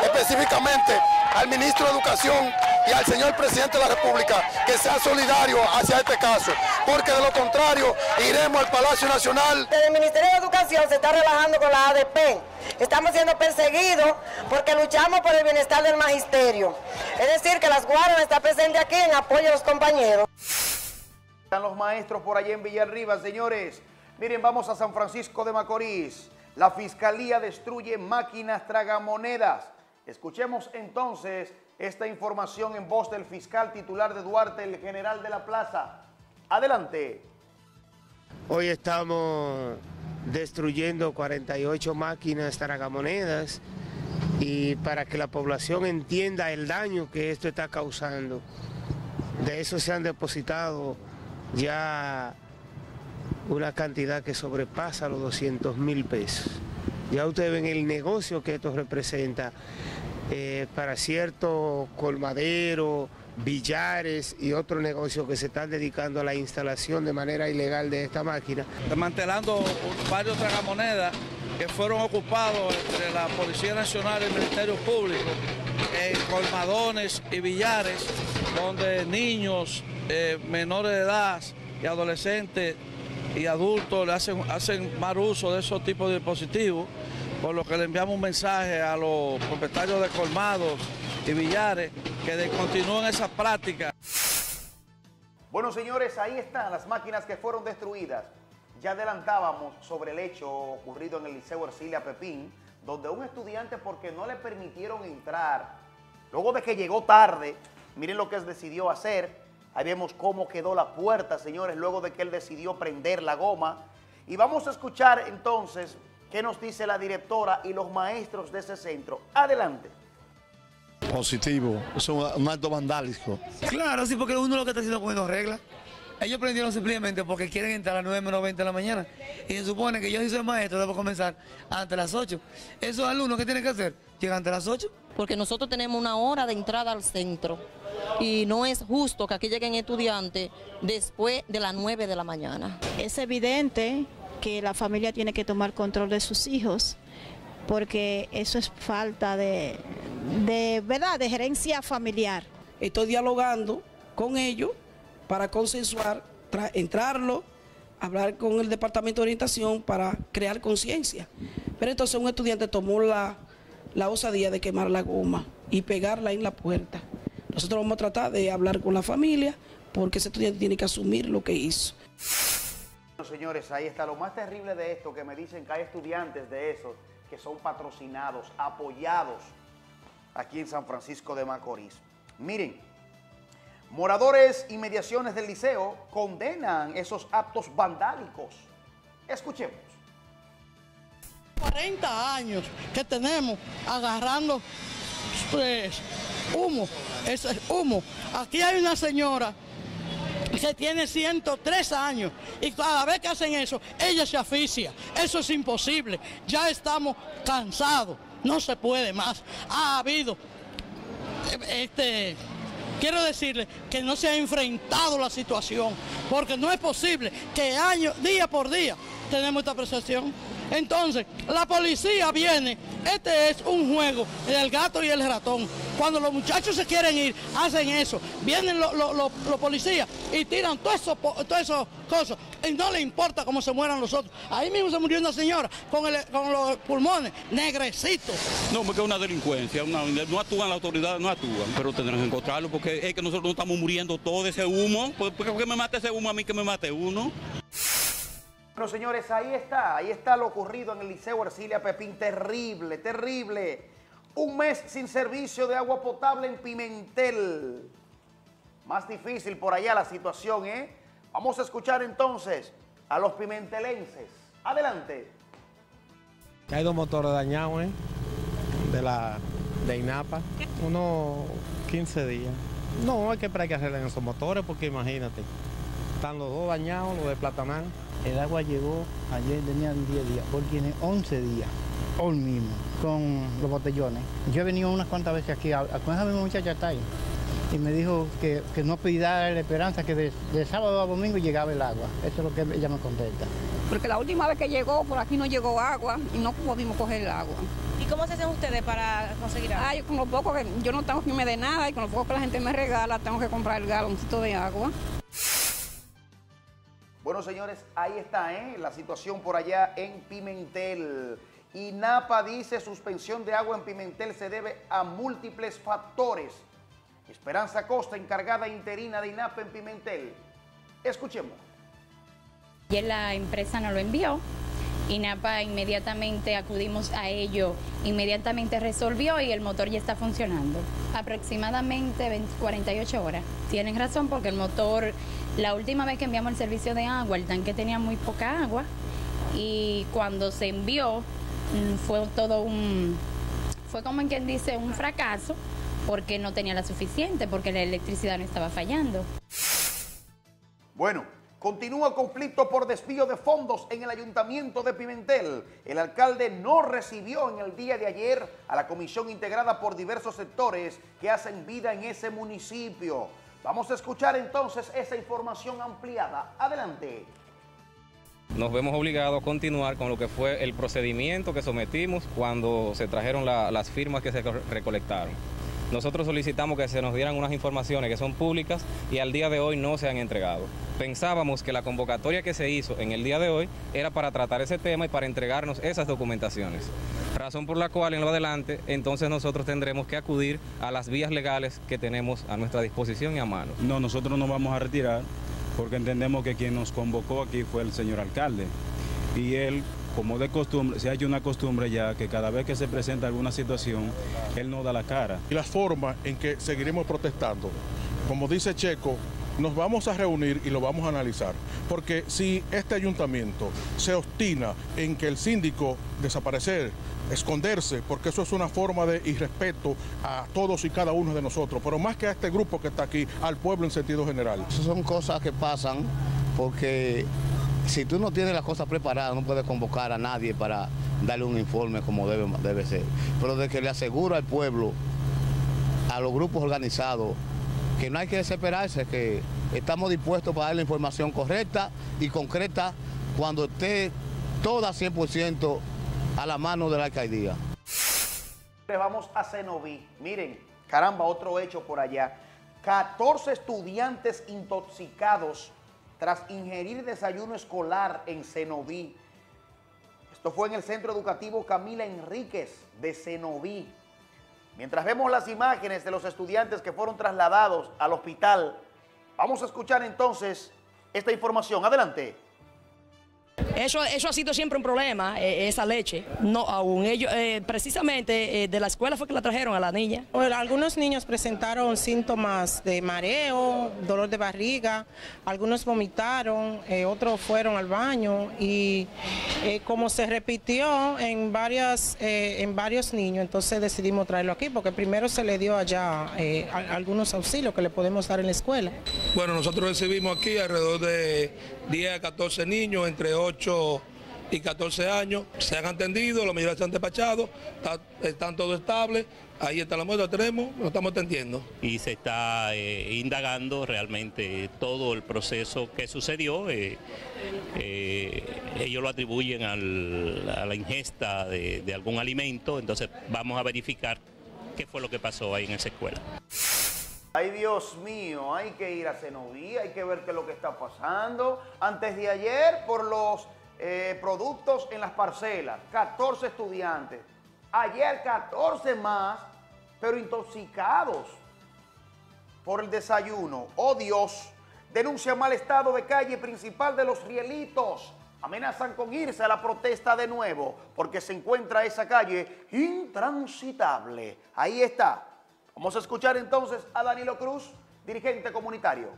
específicamente al ministro de Educación y al señor presidente de la República, que sea solidario hacia este caso, porque de lo contrario iremos al Palacio Nacional. Desde el Ministerio de Educación se está relajando con la ADP. Estamos siendo perseguidos porque luchamos por el bienestar del magisterio. Es decir, que las guardas están presentes aquí en apoyo a los compañeros. Están los maestros por allá en Villarriba, señores. Miren, vamos a San Francisco de Macorís. La Fiscalía destruye máquinas tragamonedas. Escuchemos entonces esta información en voz del fiscal titular de Duarte, el general de la plaza. Adelante. Hoy estamos destruyendo 48 máquinas tragamonedas y para que la población entienda el daño que esto está causando. De eso se han depositado ya una cantidad que sobrepasa los 200 mil pesos. Ya ustedes ven el negocio que esto representa eh, para cierto colmadero, billares y otros negocios que se están dedicando a la instalación de manera ilegal de esta máquina. Desmantelando varios tragamonedas que fueron ocupados entre la Policía Nacional y el Ministerio Público en colmadones y billares, donde niños eh, menores de edad y adolescentes y adultos le hacen, hacen mal uso de esos tipos de dispositivos, por lo que le enviamos un mensaje a los propietarios de colmados y billares que descontinúen esa práctica. Bueno, señores, ahí están las máquinas que fueron destruidas. Ya adelantábamos sobre el hecho ocurrido en el Liceo Ercilia Pepín, donde un estudiante, porque no le permitieron entrar, luego de que llegó tarde, miren lo que decidió hacer. Ahí vemos cómo quedó la puerta, señores, luego de que él decidió prender la goma. Y vamos a escuchar entonces qué nos dice la directora y los maestros de ese centro. Adelante. Positivo, es un, un acto vandálico. Claro, sí, porque uno lo que está haciendo poniendo reglas. Ellos prendieron simplemente porque quieren entrar a las 9 menos 20 de la mañana. Y se supone que yo si soy maestro debo comenzar antes de las 8. Esos alumnos, ¿qué tienen que hacer? Llegan antes de las 8. Porque nosotros tenemos una hora de entrada al centro. Y no es justo que aquí lleguen estudiantes después de las 9 de la mañana. Es evidente que la familia tiene que tomar control de sus hijos porque eso es falta de, de verdad, de gerencia familiar. Estoy dialogando con ellos para consensuar, tra- entrarlo, hablar con el departamento de orientación para crear conciencia. Pero entonces un estudiante tomó la, la osadía de quemar la goma y pegarla en la puerta. Nosotros vamos a tratar de hablar con la familia porque ese estudiante tiene que asumir lo que hizo. Bueno, señores, ahí está. Lo más terrible de esto que me dicen que hay estudiantes de esos que son patrocinados, apoyados aquí en San Francisco de Macorís. Miren, moradores y mediaciones del liceo condenan esos actos vandálicos. Escuchemos. 40 años que tenemos agarrando pues, humo, es humo. Aquí hay una señora que tiene 103 años y cada vez que hacen eso, ella se asfixia. Eso es imposible. Ya estamos cansados. No se puede más. Ha habido, eh, este, quiero decirle que no se ha enfrentado la situación, porque no es posible que año, día por día tenemos esta percepción. Entonces, la policía viene, este es un juego del gato y el ratón. Cuando los muchachos se quieren ir, hacen eso. Vienen los policías y tiran todas esas esas cosas. Y no le importa cómo se mueran los otros. Ahí mismo se murió una señora con, el- con los pulmones negrecitos. No, porque es una delincuencia, no actúan las autoridades, no actúan, pero tendrán que encontrarlo porque es que nosotros no estamos muriendo todo ese humo, ¿por por qué me mate ese humo a mí que me mate uno? Bueno, señores, ahí está, ahí está lo ocurrido en el Liceo Ercilia Pepín. Terrible, terrible. Un mes sin servicio de agua potable en Pimentel. Más difícil por allá la situación, ¿eh? Vamos a escuchar entonces a los pimentelenses. Adelante. Hay dos motores dañados, ¿eh? De la de INAPA. Unos 15 días. No, hay que esperar que arreglen esos motores porque imagínate. Están los dos dañados, los de Platanal. El agua llegó ayer, tenían 10 días, hoy tiene 11 días, hoy mismo, con los botellones. Yo he venido unas cuantas veces aquí, a, a- con esa misma muchacha está ahí, y me dijo que, que no pidiera la esperanza que de, de sábado a domingo llegaba el agua. Eso es lo que ella me contesta. Porque la última vez que llegó, por aquí no llegó agua y no pudimos coger el agua. ¿Y cómo se hacen ustedes para conseguir agua? Ay, con lo poco que yo no tengo que me dé nada y con lo poco que la gente me regala, tengo que comprar el galoncito de agua. Bueno, señores, ahí está, ¿eh? La situación por allá en Pimentel. INAPA dice suspensión de agua en Pimentel se debe a múltiples factores. Esperanza Costa, encargada interina de INAPA en Pimentel. Escuchemos. Ayer la empresa nos lo envió. INAPA inmediatamente acudimos a ello, inmediatamente resolvió y el motor ya está funcionando. Aproximadamente 20 48 horas. Tienen razón porque el motor, la última vez que enviamos el servicio de agua, el tanque tenía muy poca agua y cuando se envió mm, fue todo un, fue como en quien dice un fracaso porque no tenía la suficiente, porque la electricidad no estaba fallando. Bueno, continúa conflicto por desvío de fondos en el ayuntamiento de Pimentel. El alcalde no recibió en el día de ayer a la comisión integrada por diversos sectores que hacen vida en ese municipio. Vamos a escuchar entonces esa información ampliada. Adelante. nos vemos obligados a continuar con lo que fue el procedimiento que sometimos cuando se trajeron la- las firmas que se co- recolectaron. Nosotros solicitamos que se nos dieran unas informaciones que son públicas y al día de hoy no se han entregado. Pensábamos que la convocatoria que se hizo en el día de hoy era para tratar ese tema y para entregarnos esas documentaciones. Razón por la cual en lo adelante entonces nosotros tendremos que acudir a las vías legales que tenemos a nuestra disposición y a mano. No, nosotros nos vamos a retirar porque entendemos que quien nos convocó aquí fue el señor alcalde. Y él, como de costumbre, se ha hecho una costumbre ya que cada vez que se presenta alguna situación, él no da la cara. y la forma en que seguiremos protestando. Como dice Checo, nos vamos a reunir y lo vamos a analizar, porque si este ayuntamiento se obstina en que el síndico desaparecer, esconderse, porque eso es una forma de irrespeto a todos y cada uno de nosotros, pero más que a este grupo que está aquí, al pueblo en sentido general. Esas son cosas que pasan porque si tú no tienes las cosas preparadas, no puedes convocar a nadie para darle un informe como debe, debe ser. Pero de que le aseguro al pueblo, a los grupos organizados, que no hay que desesperarse, que estamos dispuestos para dar la información correcta y concreta cuando esté toda 100% a la mano de la alcaldía. Vamos a Cenoví. Miren, caramba, otro hecho por allá. 14 estudiantes intoxicados tras ingerir desayuno escolar en Cenoví. Esto fue en el Centro Educativo Camila Enríquez de Cenoví. Mientras vemos las imágenes de los estudiantes que fueron trasladados al hospital, vamos a escuchar entonces esta información. Adelante. Eso, eso ha sido siempre un problema, eh, esa leche. No aún. Ellos, eh, precisamente eh, de la escuela fue que la trajeron a la niña. Bueno, algunos niños presentaron síntomas de mareo, dolor de barriga, algunos vomitaron, eh, otros fueron al baño y eh, como se repitió en, varias, eh, en varios niños, entonces decidimos traerlo aquí porque primero se le dio allá eh, a- algunos auxilios que le podemos dar en la escuela. Bueno, nosotros recibimos aquí alrededor de 10 a 14 niños entre 8 y 14 años. Se han atendido, la mayoría se han despachado, está- están todos estables. Ahí está la muestra, tenemos, lo estamos atendiendo. y se está eh, indagando realmente todo el proceso que sucedió. eh, eh, ellos lo atribuyen a la ingesta de algún alimento, entonces vamos a verificar qué fue lo que pasó ahí en esa escuela. Ay, Dios mío, hay que ir a Cenoví, hay que ver qué es lo que está pasando. Antes de ayer, por los eh, productos en las parcelas, 14 estudiantes. Ayer 14 más, pero intoxicados por el desayuno. Oh Dios, denuncia mal estado de calle principal de los Rielitos. Amenazan con irse a la protesta de nuevo porque se encuentra esa calle intransitable. Ahí está. Vamos a escuchar entonces a Danilo Cruz, dirigente comunitario.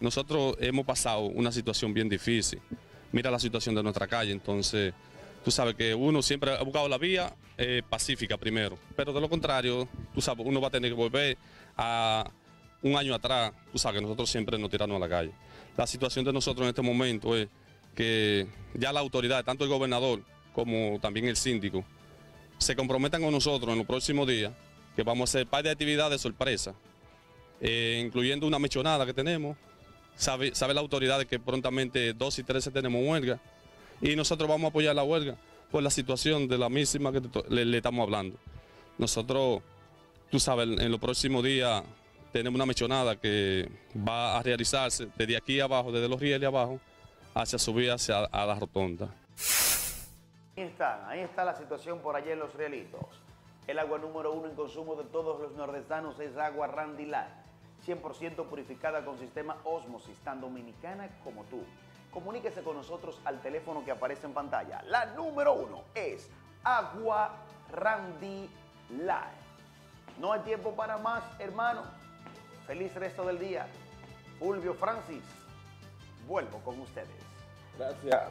Nosotros hemos pasado una situación bien difícil. Mira la situación de nuestra calle, entonces tú sabes que uno siempre ha buscado la vía eh, pacífica primero, pero de lo contrario, tú sabes, uno va a tener que volver a un año atrás, tú sabes que nosotros siempre nos tiramos a la calle. La situación de nosotros en este momento es que ya la autoridad, tanto el gobernador como también el síndico, se comprometan con nosotros en los próximos días, que vamos a hacer par de actividades de sorpresa, eh, incluyendo una mechonada que tenemos. Sabe, sabe la autoridad que prontamente 2 y 13 tenemos huelga y nosotros vamos a apoyar la huelga por la situación de la misma que le, estamos hablando. Nosotros, tú sabes, en los próximos días tenemos una mechonada que va a realizarse desde aquí abajo, desde los rieles abajo, hacia subir hacia a la rotonda. Ahí están, ahí está la situación por allá en Los Rielitos. El agua número uno en consumo de todos los nordestanos es agua Randy Light, 100% purificada con sistema Osmosis, tan dominicana como tú. Comuníquese con nosotros al teléfono que aparece en pantalla. La número uno es agua Randy Light. No hay tiempo para más, hermano. Feliz resto del día. Fulvio Francis, vuelvo con ustedes. Gracias,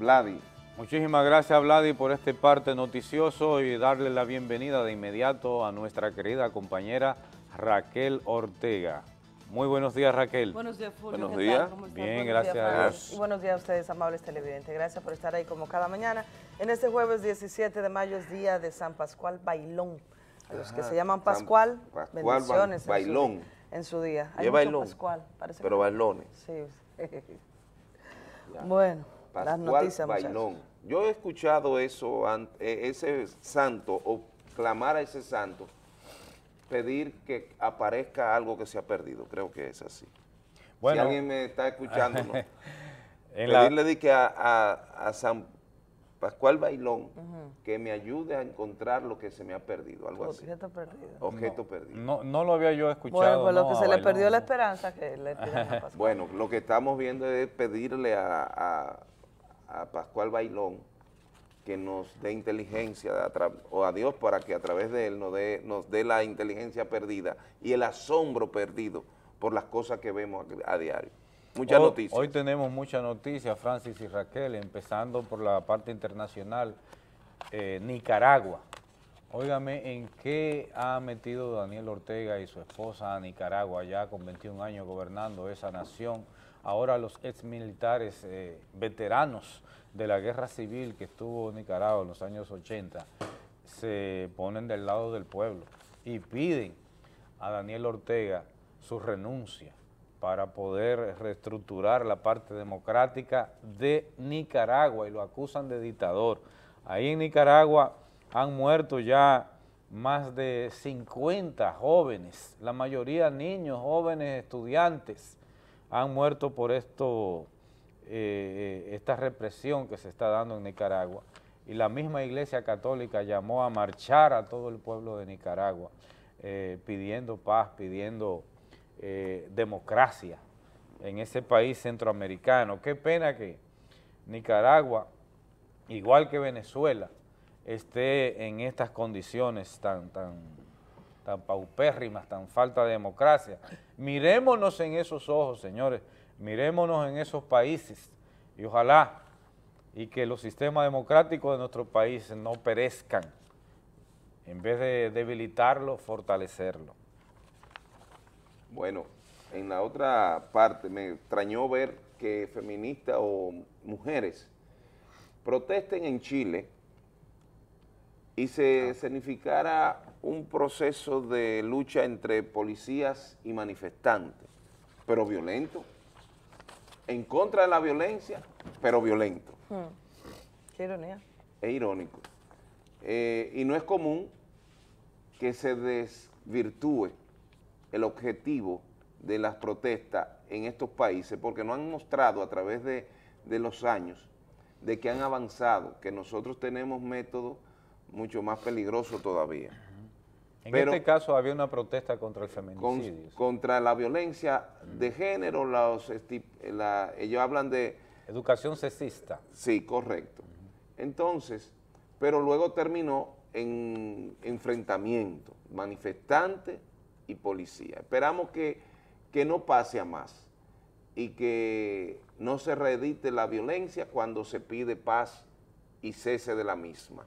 Vladi. Muchísimas gracias, Vladi, por este parte noticioso y darle la bienvenida de inmediato a nuestra querida compañera Raquel Ortega. Muy buenos días, Raquel. Buenos días, Fulvio. Buenos ¿Qué días. tal? ¿Cómo estás? Bien, Buenos gracias días, a Francis. Dios. Y buenos días a ustedes, amables televidentes. Gracias por estar ahí como cada mañana. En este jueves 17 de mayo es día de San Pascual Bailón. A los que se llaman San Pascual, Pascual bendiciones. en su Bailón. día- En su día. Hay mucho bailón, Pascual. Parece pero que- bailones. Sí. Bueno, las noticias, Bailón. Yo he escuchado eso, eh, ese santo, o clamar a ese santo, pedir que aparezca algo que se ha perdido. Creo que es así. Bueno. si alguien me está escuchando, ¿no? La- pedirle que a, a- a San Pascual Bailón que me ayude a encontrar lo que se me ha perdido, algo así. Objeto perdido. Objeto perdido. No, no lo había yo escuchado. Bueno, pues lo no, que se le perdió la esperanza que le pidan a Pascual. Bueno, lo que estamos viendo es pedirle a, a- a Pascual Bailón que nos dé inteligencia o a Dios para que a través de él nos dé, nos dé la inteligencia perdida y el asombro perdido por las cosas que vemos a, a diario. Muchas Hoy- noticias. Hoy tenemos muchas noticias, Francis y Raquel, empezando por la parte internacional. Eh, Nicaragua. Óigame, ¿en qué ha metido Daniel Ortega y su esposa a Nicaragua ya con 21 años gobernando esa nación? Ahora los ex militares eh, veteranos de la guerra civil que estuvo Nicaragua en los años 80 se ponen del lado del pueblo y piden a Daniel Ortega su renuncia para poder reestructurar la parte democrática de Nicaragua y lo acusan de dictador. Ahí en Nicaragua han muerto ya más de 50 jóvenes, la mayoría niños, jóvenes, estudiantes, han muerto por esto, eh, esta represión que se está dando en Nicaragua. Y la misma Iglesia Católica llamó a marchar a todo el pueblo de Nicaragua, eh, pidiendo paz, pidiendo eh, democracia en ese país centroamericano. Qué pena que Nicaragua, igual que Venezuela, esté en estas condiciones tan, tan, tan paupérrimas, tan falta de democracia. Mirémonos en esos ojos, señores, mirémonos en esos países y ojalá y que los sistemas democráticos de nuestro país no perezcan, en vez de debilitarlo, fortalecerlo. Bueno, en la otra parte me extrañó ver que feministas o mujeres protesten en Chile y se significara un proceso de lucha entre policías y manifestantes, pero violento, en contra de la violencia, pero violento. Hmm. Qué ironía. Es irónico. Eh, y no es común que se desvirtúe el objetivo de las protestas en estos países, porque nos han mostrado a través de, de los años de que han avanzado, que nosotros tenemos métodos mucho más peligrosos todavía. En Pero- este caso había una protesta contra el Con- feminicidio. contra la violencia de género, los la- ellos hablan de... Educación sexista. Sí, correcto. Entonces, pero luego terminó en enfrentamiento, manifestante y policía. Esperamos que, que no pase a más y que no se reedite la violencia cuando se pide paz y cese de la misma.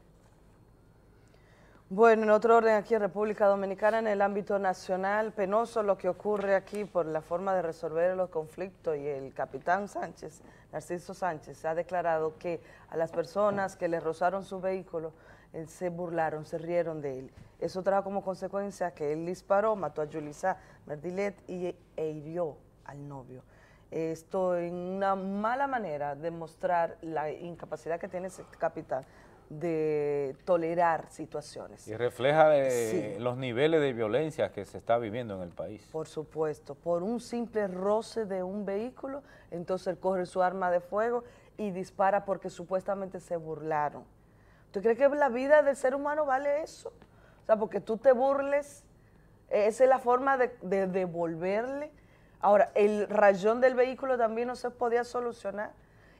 Bueno, en otro orden aquí República Dominicana, en el ámbito nacional, penoso lo que ocurre aquí por la forma de resolver los conflictos y el capitán Sánchez, Narciso Sánchez, ha declarado que a las personas que le rozaron su vehículo eh, se burlaron, se rieron de él. Eso trajo como consecuencia que él disparó, mató a Yulisa Merdilet y, e hirió al novio. Esto en una mala manera de mostrar la incapacidad que tiene ese capitán de tolerar situaciones. Y refleja Sí. los niveles de violencia que se está viviendo en el país. Por supuesto, por un simple roce de un vehículo, entonces él coge su arma de fuego y dispara porque supuestamente se burlaron. ¿Tú crees que la vida del ser humano vale eso? O sea, porque tú te burles, eh, esa es la forma de, de devolverle. Ahora, el rayón del vehículo también no se podía solucionar.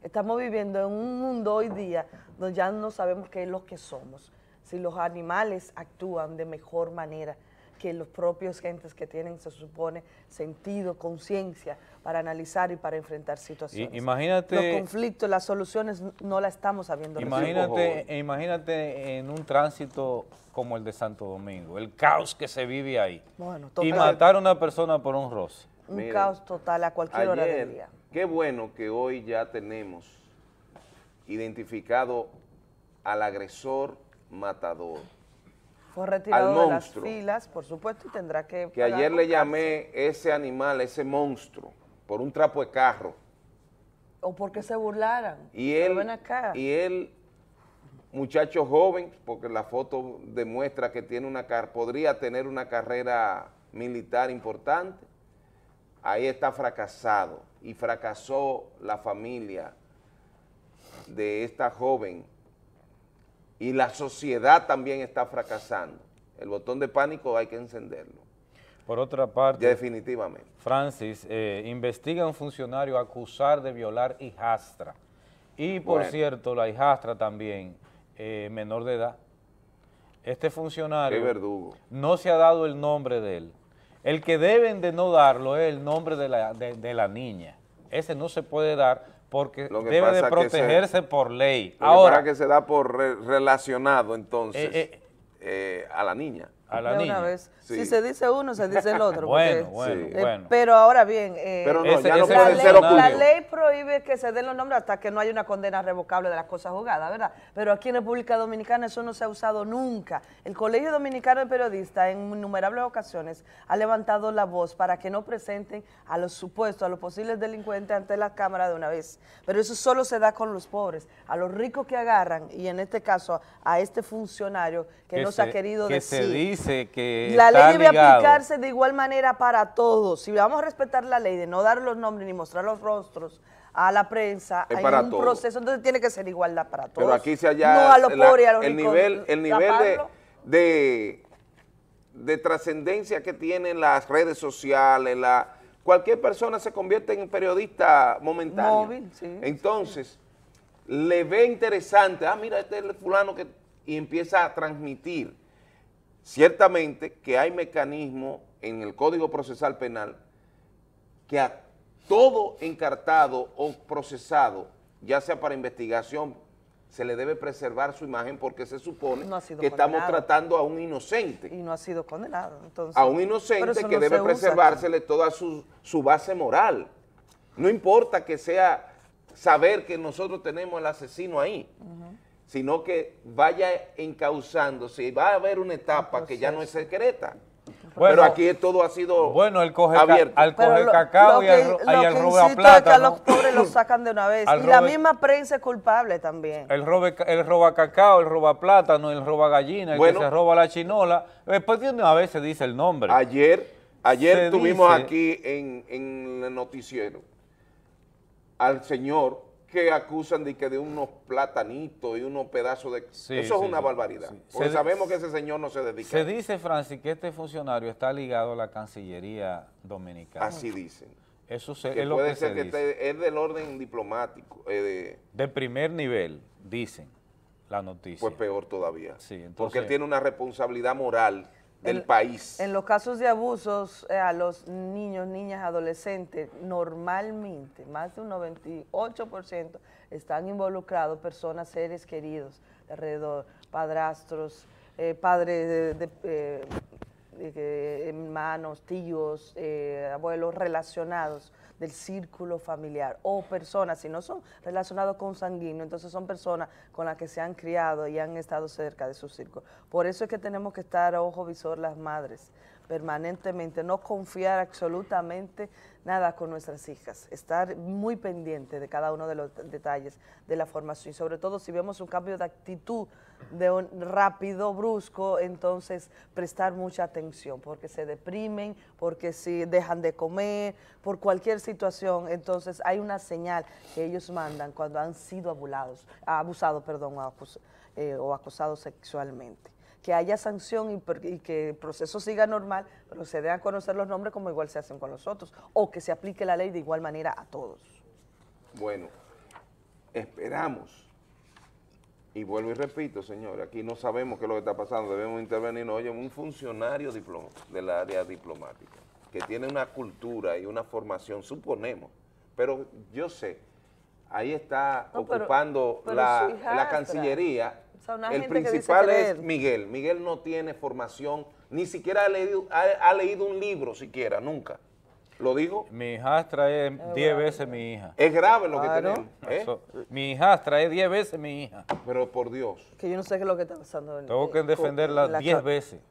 Estamos viviendo en un mundo hoy día donde ya no sabemos qué es lo que somos. Si los animales actúan de mejor manera que los propios gentes que tienen, se supone, sentido, conciencia para analizar y para enfrentar situaciones. imagínate- Los conflictos, las soluciones no la estamos sabiendo. Imagínate, imagínate en un tránsito como el de Santo Domingo, el caos que se vive ahí. Bueno, y matar a una persona por un roce. Un Miren, caos total a cualquier hora del día. Qué bueno que hoy ya tenemos identificado al agresor matador. Fue retirado al de las filas, por supuesto, y tendrá que Que ayer le llamé ese animal, ese monstruo, por un trapo de carro. O porque se burlaran. Y él, acá. y él, muchacho joven, porque la foto demuestra que tiene una car podría tener una carrera militar importante, ahí está fracasado y fracasó la familia de esta joven y la sociedad también está fracasando. El botón de pánico hay que encenderlo. Por otra parte, Definitivamente. Francis, eh, investiga a un funcionario acusar de violar hijastra. Y por Bueno. cierto, la hijastra también, eh, menor de edad. Este funcionario Qué verdugo. no se ha dado el nombre de él. El que deben de no darlo es el nombre de la, de, de la niña. Ese no se puede dar porque debe de se- protegerse por ley. Ahora, que se da por re- relacionado entonces Eh, eh. eh, a la niña. A la de niña. una vez. Sí. Si se dice uno, se dice el otro. Bueno, porque- bueno, eh, bueno. Pero ahora bien, eh, Pero no, Ese- ya no ese la, ley, ser la oculto. ley prohíbe que se den los nombres hasta que no haya una condena revocable de las cosas jugadas, ¿verdad? Pero aquí en República Dominicana eso no se ha usado nunca. El Colegio Dominicano de Periodistas en innumerables ocasiones ha levantado la voz para que no presenten a los supuestos, a los posibles delincuentes ante la Cámara de una vez. Pero eso solo se da con los pobres. A los ricos que agarran, y en este caso a este funcionario que, no se, ha querido que decir. se dice que La está ley debe ligado. aplicarse de igual manera para todos. Si vamos a respetar la ley de no dar los nombres ni mostrar los rostros a la prensa, Es hay para un todos. proceso, entonces tiene que ser igualdad para todos. Pero aquí se halla No a los la- pobres y a los el ricos. nivel, el nivel de, taparlo. de, de trascendencia que tienen las redes sociales, la, cualquier persona se convierte en periodista momentáneo. Móvil, sí. Entonces, le ve interesante, ah, mira, este es el fulano que, y empieza a transmitir. Ciertamente que hay mecanismos en el Código Procesal Penal que a todo encartado o procesado, ya sea para investigación, se le debe preservar su imagen porque se supone No que estamos tratando a un inocente, Y no ha sido condenado. Entonces, a un inocente que no debe aquí. preservársele toda su, su base moral. No importa que sea saber que nosotros tenemos el asesino ahí, sino que vaya encauzándose y va a haber una etapa que ya no es secreta. Bueno, Pero aquí todo ha sido Bueno, el coge abierto. al coge lo- cacao lo y al, y al roba incita es que a plátano. los pobres los sacan de una vez. Al y la misma prensa es culpable también. El, robe, el roba cacao, el roba plátano, el roba gallina, el Bueno. que se roba la chinola. Después de una vez se dice el nombre. Ayer, ayer Se tuvimos dice- aquí en, en el noticiero al señor que acusan de que de unos platanitos y unos pedazos de... Sí, Eso sí, es una barbaridad. sí. Porque Se- sabemos que ese señor no se dedica. Se dice, Francis, que este funcionario está ligado a la Cancillería Dominicana. Así dicen. Eso se- Que es lo puede que ser se que dice. esté- es del orden diplomático. eh, de- De primer nivel, dicen la noticia. pues peor todavía. Sí, entonces- porque él tiene una responsabilidad moral del El- país. En los casos de abusos eh, a los niños, niñas, adolescentes, normalmente, más de un 98% están involucrados personas, seres queridos de alrededor, padrastros, eh, padres, de, de, eh, de hermanos, tíos, eh, abuelos relacionados del círculo familiar o personas, si no son relacionados con sanguíneo, entonces son personas con las que se han criado y han estado cerca de su círculo. Por eso es que tenemos que estar a ojo visor las madres permanentemente, no confiar absolutamente nada con nuestras hijas, estar muy pendiente de cada uno de los detalles de la formación. Y sobre todo si vemos un cambio de actitud de un rápido, brusco, entonces prestar mucha atención porque se deprimen, porque si dejan de comer, por cualquier situación, entonces hay una señal que ellos mandan cuando han sido abulados, abusados, perdón, o eh, o acosados sexualmente que haya sanción y, que el proceso siga normal, pero se den a conocer los nombres como igual se hacen con los otros, o que se aplique la ley de igual manera a todos. Bueno, esperamos. Y vuelvo y repito, señores, aquí no sabemos qué es lo que está pasando, debemos intervenir. Oye, un funcionario del área diplomática que tiene una cultura y una formación, suponemos, pero yo sé, ahí está No, ocupando pero la Cancillería. O sea, una El gente que dice principal es. Miguel. Miguel no tiene formación, ni siquiera ha leído, ha- ha leído un libro siquiera, nunca. ¿Lo digo? Mi hijastra es 10 veces mi hija. Es grave lo que Claro. tenemos. ¿eh? Eso- mi hijastra es 10 veces mi hija. Pero por Dios. Que yo no sé qué es lo que está pasando. en- Tengo que con- defenderla en la 10 ca- veces.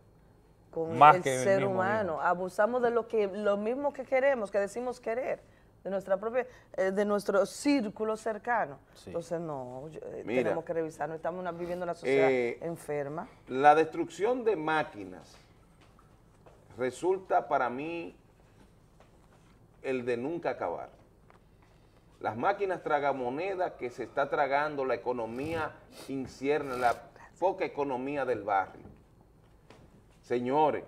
Con más el que el ser mismo humano. Abusamos de lo que lo mismo que queremos, que decimos querer. De nuestra propia, eh, de nuestro círculo cercano. Sí. Entonces no, yo- eh, Mira. tenemos que revisarnos, estamos una- viviendo una sociedad Eh, enferma. La destrucción de máquinas resulta para mí el de nunca acabar. Las máquinas tragamonedas que se está tragando la economía incierna, la poca economía del barrio. Señores,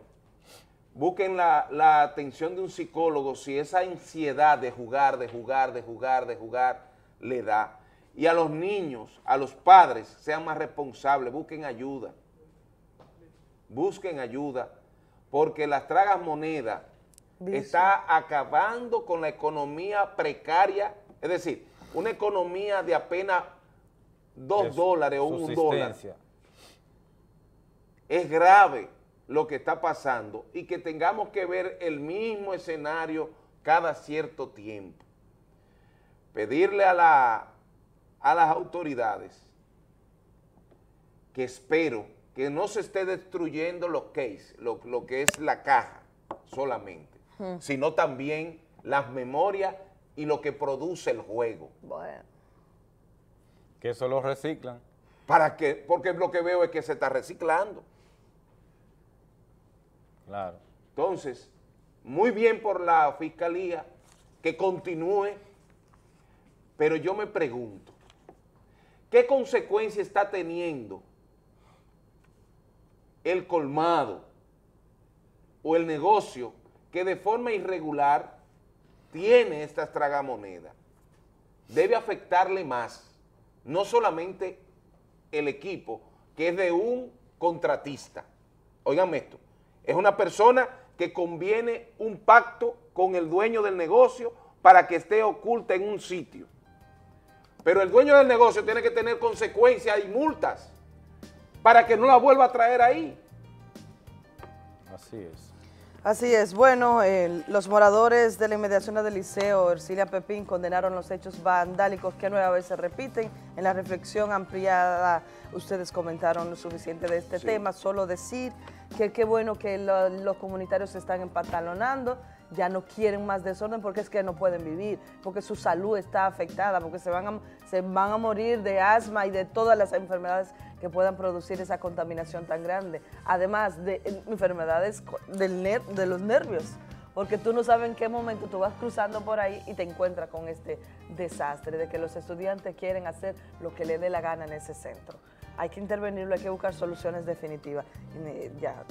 busquen la, la atención de un psicólogo si esa ansiedad de jugar, de jugar, de jugar, de jugar, le da. Y a los niños, a los padres, sean más responsables, busquen ayuda. Busquen ayuda, porque las tragas monedas está acabando con la economía precaria, es decir, una economía de apenas dos De dólares o un dólar es grave lo que está pasando y que tengamos que ver el mismo escenario cada cierto tiempo. Pedirle a, la, a las autoridades que espero que no se esté destruyendo los case, lo, lo que es la caja solamente, Hmm. sino también las memorias y lo que produce el juego. Bueno. Que eso lo reciclan. ¿Para qué? Porque lo que veo es que se está reciclando. Claro. Entonces, muy bien por la fiscalía que continúe, pero yo me pregunto, ¿qué consecuencia está teniendo el colmado o el negocio que de forma irregular tiene estas tragamonedas? Debe afectarle más, no solamente el equipo, que es de un contratista. Óigame esto, es una persona que conviene un pacto con el dueño del negocio para que esté oculta en un sitio. Pero el dueño del negocio tiene que tener consecuencias y multas para que no la vuelva a traer ahí. Así es. Así es. Bueno, eh, los moradores de la inmediación del liceo Ercilia Pepín condenaron los hechos vandálicos que nueva vez se repiten. En la reflexión ampliada, ustedes comentaron lo suficiente de este Sí. tema. Solo decir que qué bueno que lo- los comunitarios se están empatalonando, ya no quieren más desorden porque es que no pueden vivir, porque su salud está afectada, porque se van a, se van a morir de asma y de todas las enfermedades que puedan producir esa contaminación tan grande. Además de enfermedades del ner- de los nervios, porque tú no sabes en qué momento tú vas cruzando por ahí y te encuentras con este desastre de que los estudiantes quieren hacer lo que le dé la gana en ese centro. Hay que intervenirlo, hay que buscar soluciones definitivas, ya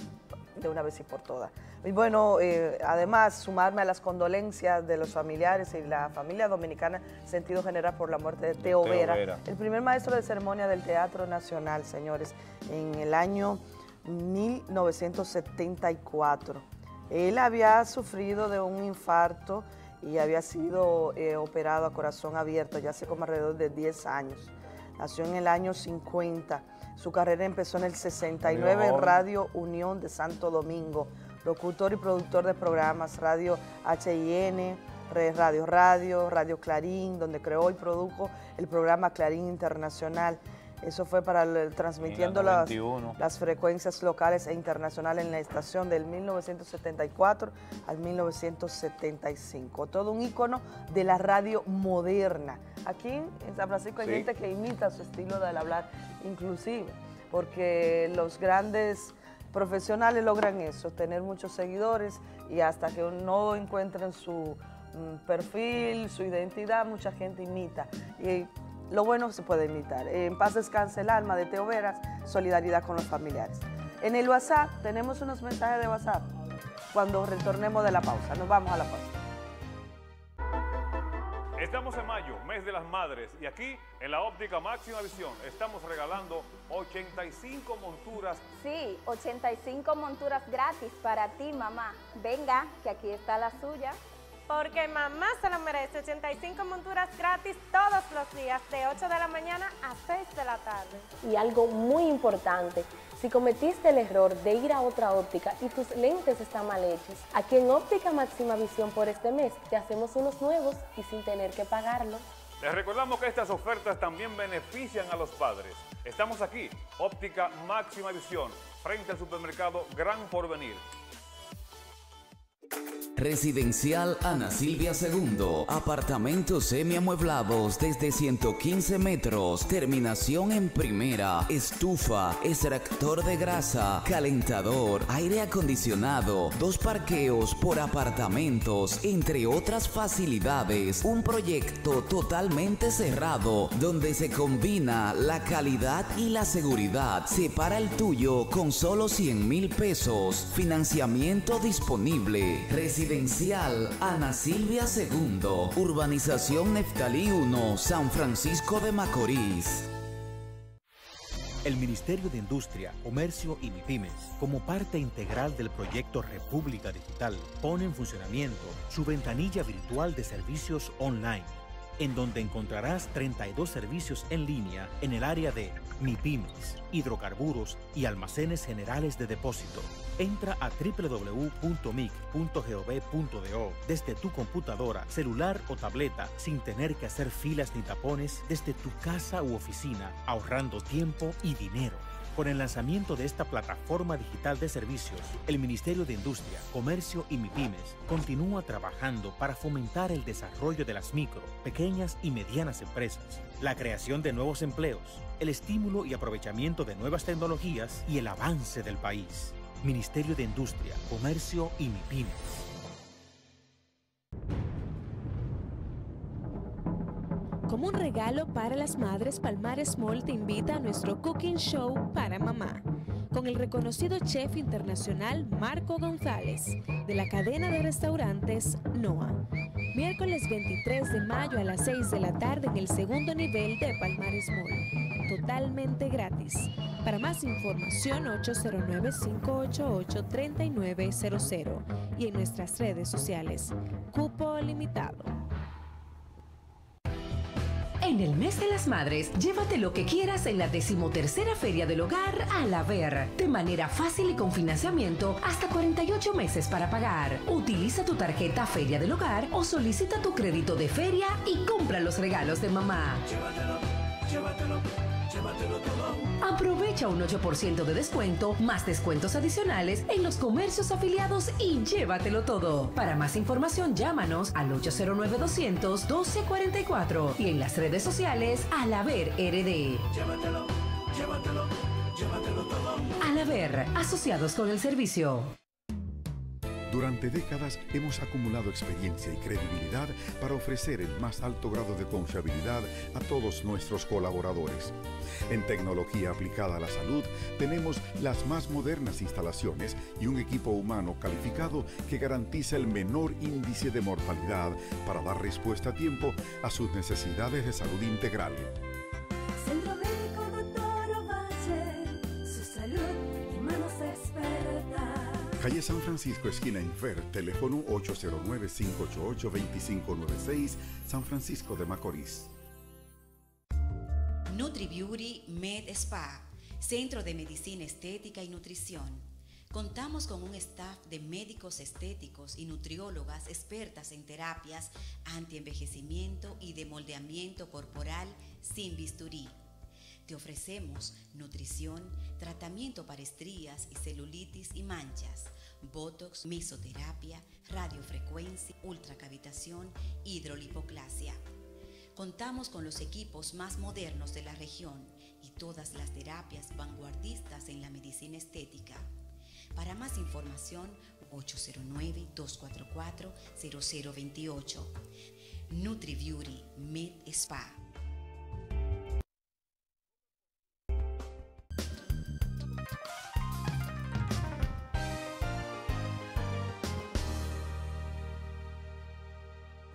de una vez y por todas. Y bueno, eh, además, sumarme a las condolencias de los familiares y la familia dominicana, sentido general por la muerte de Teo, Teo Vera, Vera. el primer maestro de ceremonia del Teatro Nacional, señores, en el año 1974. Él había sufrido de un infarto y había sido eh, operado a corazón abierto ya hace como alrededor de 10 años. Nació en el año 50. Su carrera empezó en el 69 en. Radio Unión de Santo Domingo, locutor y productor de programas Radio HIN, Radio Radio, Radio Clarín, donde creó y produjo el programa Clarín Internacional. Eso fue para el- transmitiendo las, 91. las frecuencias locales e internacionales en la estación del 1974 al 1975. Todo un ícono de la radio moderna. Aquí en San Francisco hay Sí. gente que imita su estilo del hablar, inclusive, porque los grandes profesionales logran eso, tener muchos seguidores y hasta que no encuentren su mm, perfil, su identidad, mucha gente imita. Y lo bueno se puede imitar. En paz descanse el alma de Teo Veras, solidaridad con los familiares. En el WhatsApp tenemos unos mensajes de WhatsApp cuando retornemos de la pausa. Nos vamos a la pausa. Estamos en mayo, mes de las madres, y aquí en la óptica máxima visión estamos regalando 85 monturas. Sí, 85 monturas gratis para ti, mamá. Venga, que aquí está la suya. Porque mamá se lo merece 85 monturas gratis todos los días de 8 de la mañana a 6 de la tarde. Y algo muy importante, si cometiste el error de ir a otra óptica y tus lentes están mal hechos, aquí en Óptica Máxima Visión por este mes te hacemos unos nuevos y sin tener que pagarlo. Les recordamos que estas ofertas también benefician a los padres. Estamos aquí, óptica máxima visión, frente al supermercado Gran Porvenir. Residencial Ana Silvia II. Apartamentos semiamueblados desde 115 metros. Terminación en primera. Estufa, extractor de grasa, calentador, aire acondicionado, dos parqueos por apartamentos, entre otras facilidades. Un proyecto totalmente cerrado donde se combina la calidad y la seguridad. Separa el tuyo con solo 100 mil pesos. Financiamiento disponible. Residencial Ana Silvia II, Urbanización Neftalí 1, San Francisco de Macorís. El Ministerio de Industria, Comercio y MIPIMES, como parte integral del proyecto República Digital, pone en funcionamiento su ventanilla virtual de servicios online, en donde encontrarás 32 servicios en línea en el área de MIPIMES, hidrocarburos y almacenes generales de depósito. Entra a www.mic.gov.do desde tu computadora, celular o tableta sin tener que hacer filas ni tapones desde tu casa u oficina, ahorrando tiempo y dinero. Con el lanzamiento de esta plataforma digital de servicios, el Ministerio de Industria, Comercio y MIPIMES continúa trabajando para fomentar el desarrollo de las micro, pequeñas y medianas empresas, la creación de nuevos empleos, el estímulo y aprovechamiento de nuevas tecnologías y el avance del país. Ministerio de Industria, Comercio y MIPIMES. Como un regalo para las madres, Palmares Mall te invita a nuestro cooking show para mamá, con el reconocido chef internacional Marco González, de la cadena de restaurantes NOA. Miércoles 23 de mayo a las 6 de la tarde en el segundo nivel de Palmares Mall, totalmente gratis. Para más información 809-588-3900 y en nuestras redes sociales. Cupo limitado. En el mes de las madres, llévate lo que quieras en la decimotercera Feria del Hogar a la Ver. De manera fácil y con financiamiento hasta 48 meses para pagar. Utiliza tu tarjeta Feria del Hogar o solicita tu crédito de feria y compra los regalos de mamá. Llévatelo, llévatelo, llévatelo todo. Aprovecha un 8% de descuento, más descuentos adicionales en los comercios afiliados y llévatelo todo. Para más información, llámanos al 809-200-1244 y en las redes sociales al Haber RD. Llévatelo, llévatelo, llévatelo todo. Al Haber, asociados con el servicio. Durante décadas hemos acumulado experiencia y credibilidad para ofrecer el más alto grado de confiabilidad a todos nuestros colaboradores. En tecnología aplicada a la salud tenemos las más modernas instalaciones y un equipo humano calificado que garantiza el menor índice de mortalidad para dar respuesta a tiempo a sus necesidades de salud integral. Centro Calle San Francisco, esquina Infer, teléfono 809-588-2596, San Francisco de Macorís. NutriBeauty Med Spa, Centro de Medicina Estética y Nutrición. Contamos con un staff de médicos estéticos y nutriólogas expertas en terapias antienvejecimiento y de moldeamiento corporal sin bisturí. Te ofrecemos nutrición, tratamiento para estrías y celulitis y manchas, botox, mesoterapia, radiofrecuencia, ultracavitación, hidrolipoclasia. Contamos con los equipos más modernos de la región y todas las terapias vanguardistas en la medicina estética. Para más información, 809-244-0028. NutriBeauty Med Spa.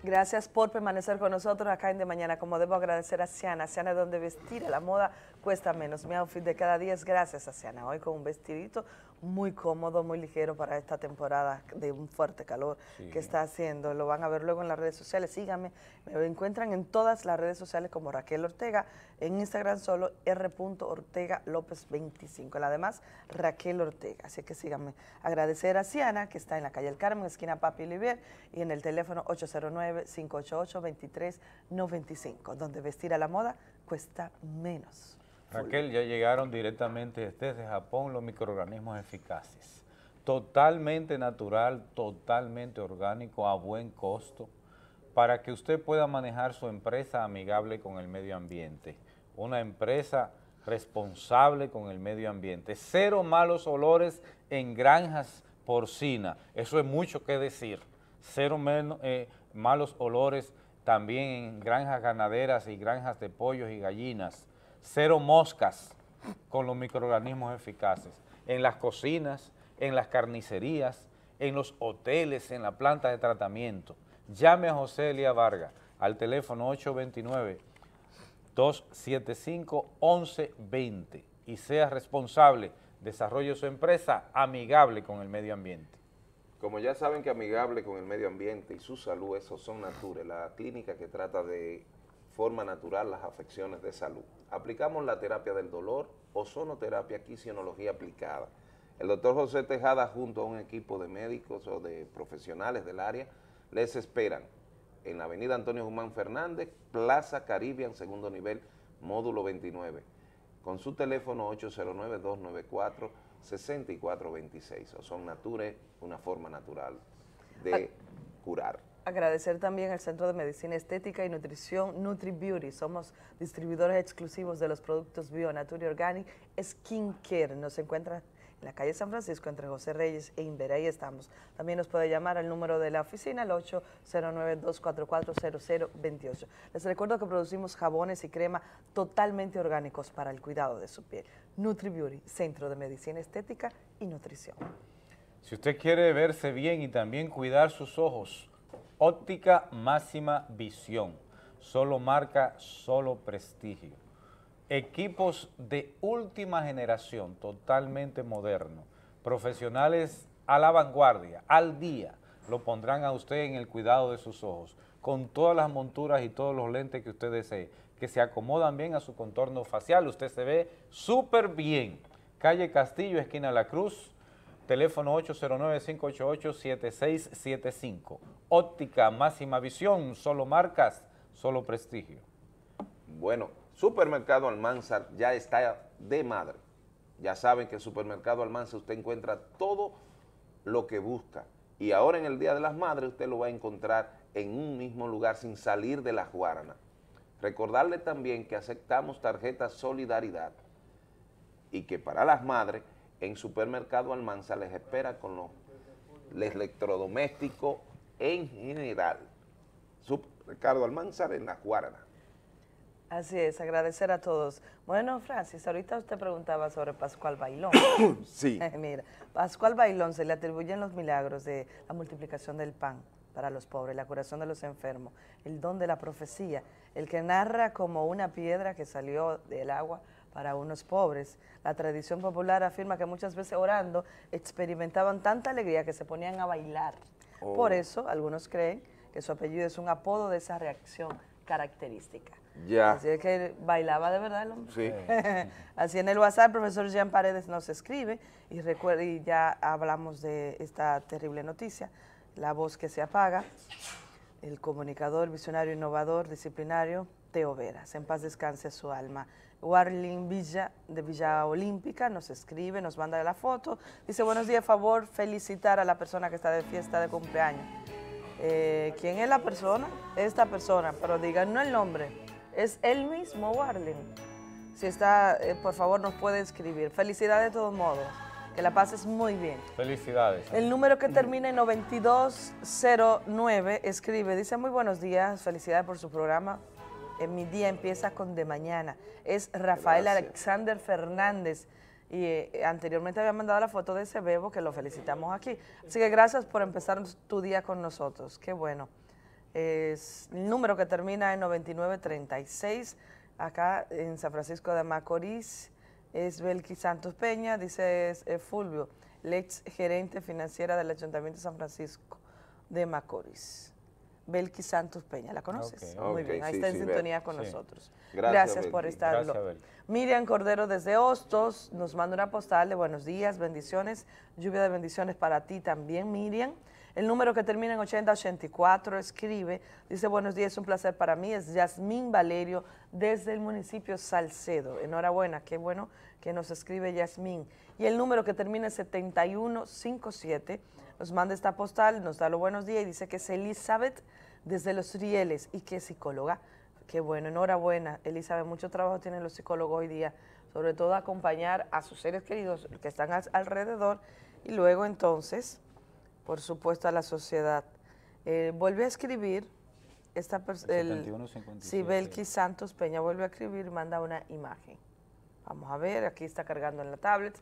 Gracias por permanecer con nosotros acá en De Mañana. Como debo agradecer a Siana. Siana, donde vestir a la moda cuesta menos. Mi outfit de cada día es gracias a Siana. Hoy con un vestidito muy cómodo, muy ligero para esta temporada de un fuerte calor Sí. que está haciendo. Lo van a ver luego en las redes sociales. Síganme. Me encuentran en todas las redes sociales como Raquel Ortega. En Instagram solo R. Ortega López 25. La demás, Raquel Ortega. Así que síganme. Agradecer a Siana, que está en la calle El Carmen, esquina Papi Olivier, y en el teléfono 809-588-2395, donde vestir a la moda cuesta menos. Raquel, ya llegaron directamente desde Japón los microorganismos eficaces. totalmente natural, totalmente orgánico, a buen costo, para que usted pueda manejar su empresa amigable con el medio ambiente. Una empresa responsable con el medio ambiente. Cero malos olores en granjas porcinas. Eso es mucho que decir. Cero menos, eh, malos olores también en granjas ganaderas y granjas de pollos y gallinas. Cero moscas con los microorganismos eficaces. En las cocinas, en las carnicerías, en los hoteles, en la planta de tratamiento. Llame a José Elia Vargas al teléfono 829-275-1120 y sea responsable, desarrolle su empresa amigable con el medio ambiente. Como ya saben que amigable con el medio ambiente y su salud, eso son Nature, la clínica que trata de forma natural las afecciones de salud. Aplicamos la terapia del dolor, ozonoterapia, quisiología aplicada. El doctor José Tejada junto a un equipo de médicos o de profesionales del área les esperan en la avenida Antonio Guzmán Fernández, Plaza Caribbean, segundo nivel, módulo 29, con su teléfono 809-294-6426. O son Nature, una forma natural de curar. Agradecer también al Centro de Medicina Estética y Nutrición Nutri Beauty. Somos distribuidores exclusivos de los productos Bio Nature Organic Skin Care. Nos encuentran en la calle San Francisco entre José Reyes e Inver. Ahí estamos. También nos puede llamar al número de la oficina, el 809-244-0028. Les recuerdo que producimos jabones y crema totalmente orgánicos para el cuidado de su piel. Nutri Beauty, Centro de Medicina Estética y Nutrición. Si usted quiere verse bien y también cuidar sus ojos, óptica máxima visión, solo marca, solo prestigio. Equipos de última generación, totalmente modernos, profesionales a la vanguardia, al día, lo pondrán a usted en el cuidado de sus ojos, con todas las monturas y todos los lentes que usted desee, que se acomodan bien a su contorno facial, usted se ve súper bien. Calle Castillo, esquina La Cruz, teléfono 809-588-7675. Óptica máxima visión, solo marcas, solo prestigio. Bueno, Supermercado Almanzar ya está de madre. Ya saben que en Supermercado Almanzar usted encuentra todo lo que busca. Y ahora en el Día de las Madres usted lo va a encontrar en un mismo lugar sin salir de la Guarana. Recordarle también que aceptamos tarjeta Solidaridad y que para las madres en Supermercado Almanza les espera con los electrodomésticos en general. Supermercado Almanzar en la Guarana. Así es, agradecer a todos. Bueno, Francis, ahorita usted preguntaba sobre Pascual Bailón. sí. Mira, Pascual Bailón se le atribuyen los milagros de la multiplicación del pan para los pobres, la curación de los enfermos, el don de la profecía, el que narra como una piedra que salió del agua para unos pobres. La tradición popular afirma que muchas veces orando experimentaban tanta alegría que se ponían a bailar. Oh. Por eso, algunos creen que su apellido es un apodo de esa reacción característica. Ya. Así es que bailaba de verdad el hombre. Sí. Así en el WhatsApp, el profesor Jean Paredes nos escribe y, recuerda, y ya hablamos de esta terrible noticia, la voz que se apaga, el comunicador, visionario, innovador, disciplinario, Teo Veras. En paz descanse su alma. Warling Villa, de Villa Olímpica, nos escribe, nos manda la foto. Dice, buenos días, favor, felicitar a la persona que está de fiesta de cumpleaños. Eh, ¿Quién es la persona? Esta persona, pero digan no el nombre. Es él mismo, Warling. Si está, eh, por favor, nos puede escribir. Felicidades de todos modos. Que la pases muy bien. Felicidades. El número que termina en 9209 escribe, dice muy buenos días, felicidades por su programa. En mi día empieza con de mañana. Es Rafael Gracias. Alexander Fernández. Y eh, anteriormente había mandado la foto de ese bebo que lo felicitamos aquí. Así que gracias por empezar tu día con nosotros. Qué bueno. Es el número que termina en 9936. Acá en San Francisco de Macorís es Belki Santos Peña, dice es, eh, Fulvio, el ex gerente financiera del Ayuntamiento de San Francisco de Macorís. Belki Santos Peña, ¿la conoces? Muy bien, ahí sí, está en sí, sintonía con Sí. nosotros. Gracias, Gracias, por estarlo. Gracias. Miriam Cordero desde Hostos nos manda una postal de buenos días, bendiciones, lluvia de bendiciones para ti también, Miriam. El número que termina en 8084 escribe, dice, buenos días, un placer para mí, es Yasmín Valerio desde el municipio Salcedo. Enhorabuena, qué bueno que nos escribe Yasmín. Y el número que termina en 7157 nos manda esta postal, nos da los buenos días y dice que es Elizabeth desde Los Rieles y que es psicóloga. Qué bueno, enhorabuena, Elizabeth, mucho trabajo tienen los psicólogos hoy día, sobre todo acompañar a sus seres queridos que están al- alrededor y luego entonces, por supuesto, a la sociedad. Eh, vuelve a escribir, esta el 71-57. Sibelki Santos Peña vuelve a escribir manda una imagen. Vamos a ver, aquí está cargando en la tablet.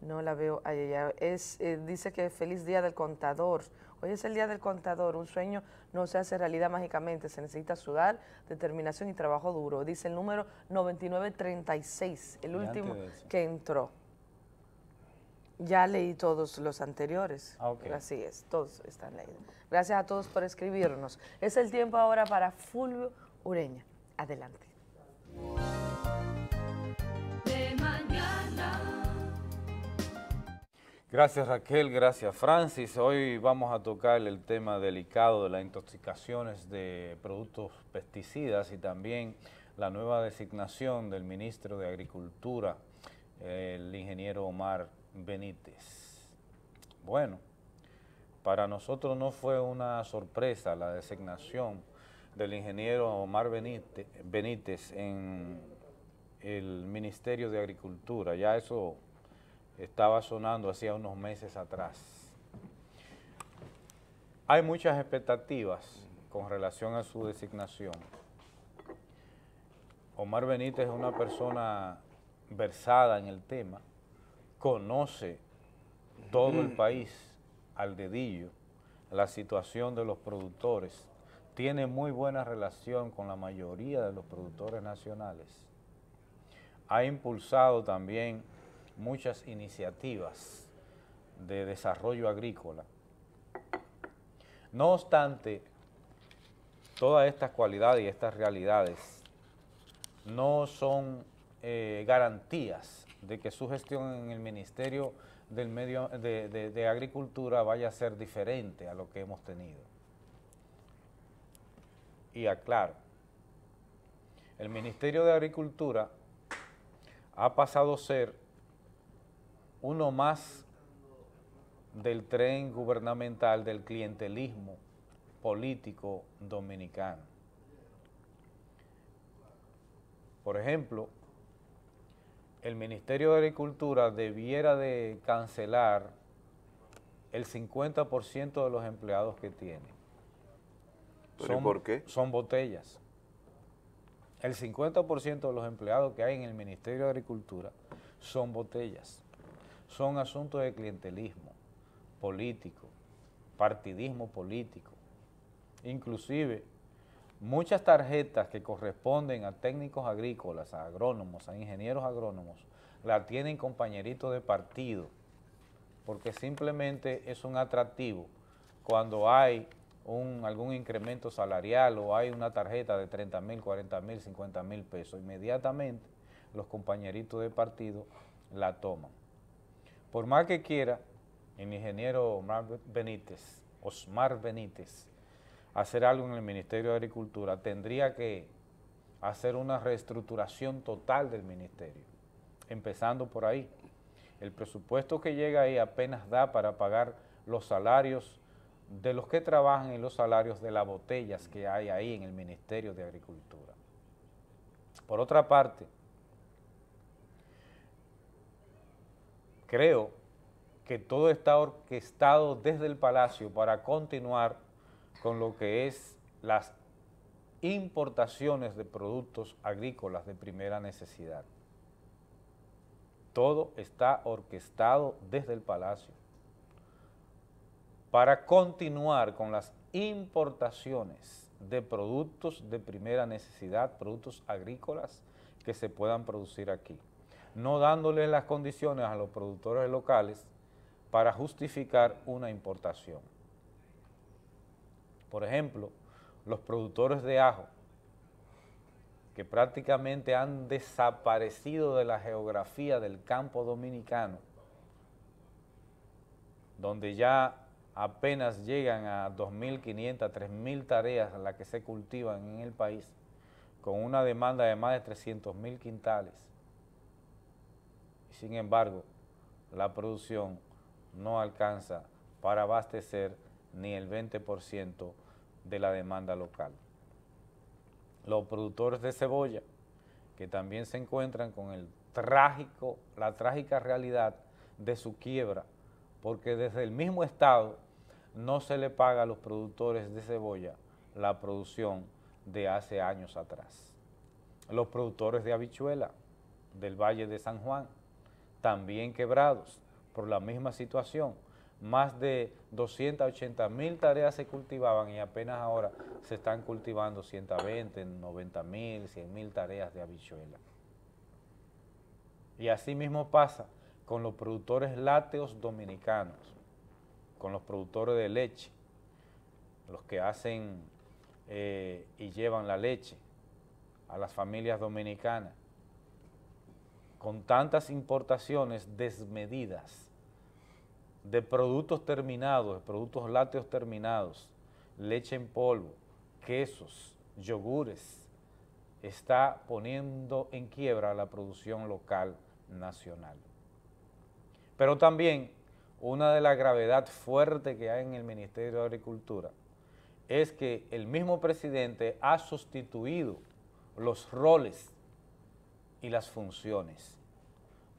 No la veo. Ay, ay. Es, eh, dice que feliz día del contador. Hoy es el día del contador. Un sueño no se hace realidad mágicamente. Se necesita sudar, determinación y trabajo duro. Dice el número 9936, el Y último que entró. Ya leí todos los anteriores. Ah. Así es, todos están leídos. Gracias a todos por escribirnos. Es el tiempo ahora para Fulvio Ureña. Adelante. De mañana. Gracias Raquel, gracias Francis. Hoy vamos a tocar el tema delicado de las intoxicaciones de productos pesticidas y también la nueva designación del ministro de Agricultura, el ingeniero Omar Benítez. Bueno, para nosotros no fue una sorpresa la designación del ingeniero Omar Benítez, en el Ministerio de Agricultura. Ya eso estaba sonando hacía unos meses atrás. Hay muchas expectativas con relación a su designación. Omar Benítez es una persona versada en el tema, conoce todo el país al dedillo, la situación de los productores, tiene muy buena relación con la mayoría de los productores nacionales. Ha impulsado también muchas iniciativas de desarrollo agrícola. No obstante, todas estas cualidades y estas realidades no son eh, garantías de que su gestión en el Ministerio del Medio de, de- de Agricultura vaya a ser diferente a lo que hemos tenido. Y aclaro, el Ministerio de Agricultura ha pasado a ser uno más del tren gubernamental del clientelismo político dominicano. Por ejemplo, el Ministerio de Agricultura debiera de cancelar el 50% de los empleados que tiene. ¿Pero y por qué? Son botellas. El 50% de los empleados que hay en el Ministerio de Agricultura son botellas. Son asuntos de clientelismo político, partidismo político. Inclusive, muchas tarjetas que corresponden a técnicos agrícolas, a agrónomos, a ingenieros agrónomos, la tienen compañeritos de partido, porque simplemente es un atractivo cuando hay algún incremento salarial o hay una tarjeta de 30 mil, 40 mil, 50 mil pesos, inmediatamente los compañeritos de partido la toman. Por más que quiera el ingeniero Omar Benítez, Osmar Benítez, hacer algo en el Ministerio de Agricultura, tendría que hacer una reestructuración total del ministerio, empezando por ahí. El presupuesto que llega ahí apenas da para pagar los salarios de los que trabajan y los salarios de las botellas que hay ahí en el Ministerio de Agricultura. Por otra parte, creo que todo está orquestado desde el Palacio para continuar con lo que es las importaciones de productos agrícolas de primera necesidad. Todo está orquestado desde el Palacio para continuar con las importaciones de productos de primera necesidad, productos agrícolas que se puedan producir aquí, no dándole las condiciones a los productores locales para justificar una importación. Por ejemplo, los productores de ajo, que prácticamente han desaparecido de la geografía del campo dominicano, donde ya apenas llegan a 2.500, 3.000 tareas las que se cultivan en el país, con una demanda de más de 300.000 quintales. Sin embargo, la producción no alcanza para abastecer ni el 20% de la demanda local. Los productores de cebolla, que también se encuentran con el trágico, la trágica realidad de su quiebra, porque desde el mismo Estado no se le paga a los productores de cebolla la producción de hace años atrás. Los productores de habichuela del Valle de San Juan, también quebrados por la misma situación. Más de 280 mil tareas se cultivaban y apenas ahora se están cultivando 120, 90 mil, 100 mil tareas de habichuela. Y así mismo pasa con los productores lácteos dominicanos, con los productores de leche, los que hacen eh, y llevan la leche a las familias dominicanas, con tantas importaciones desmedidas de productos terminados, de productos lácteos terminados, leche en polvo, quesos, yogures, está poniendo en quiebra la producción local nacional. Pero también una de las gravedades fuertes que hay en el Ministerio de Agricultura es que el mismo presidente ha sustituido los roles y las funciones.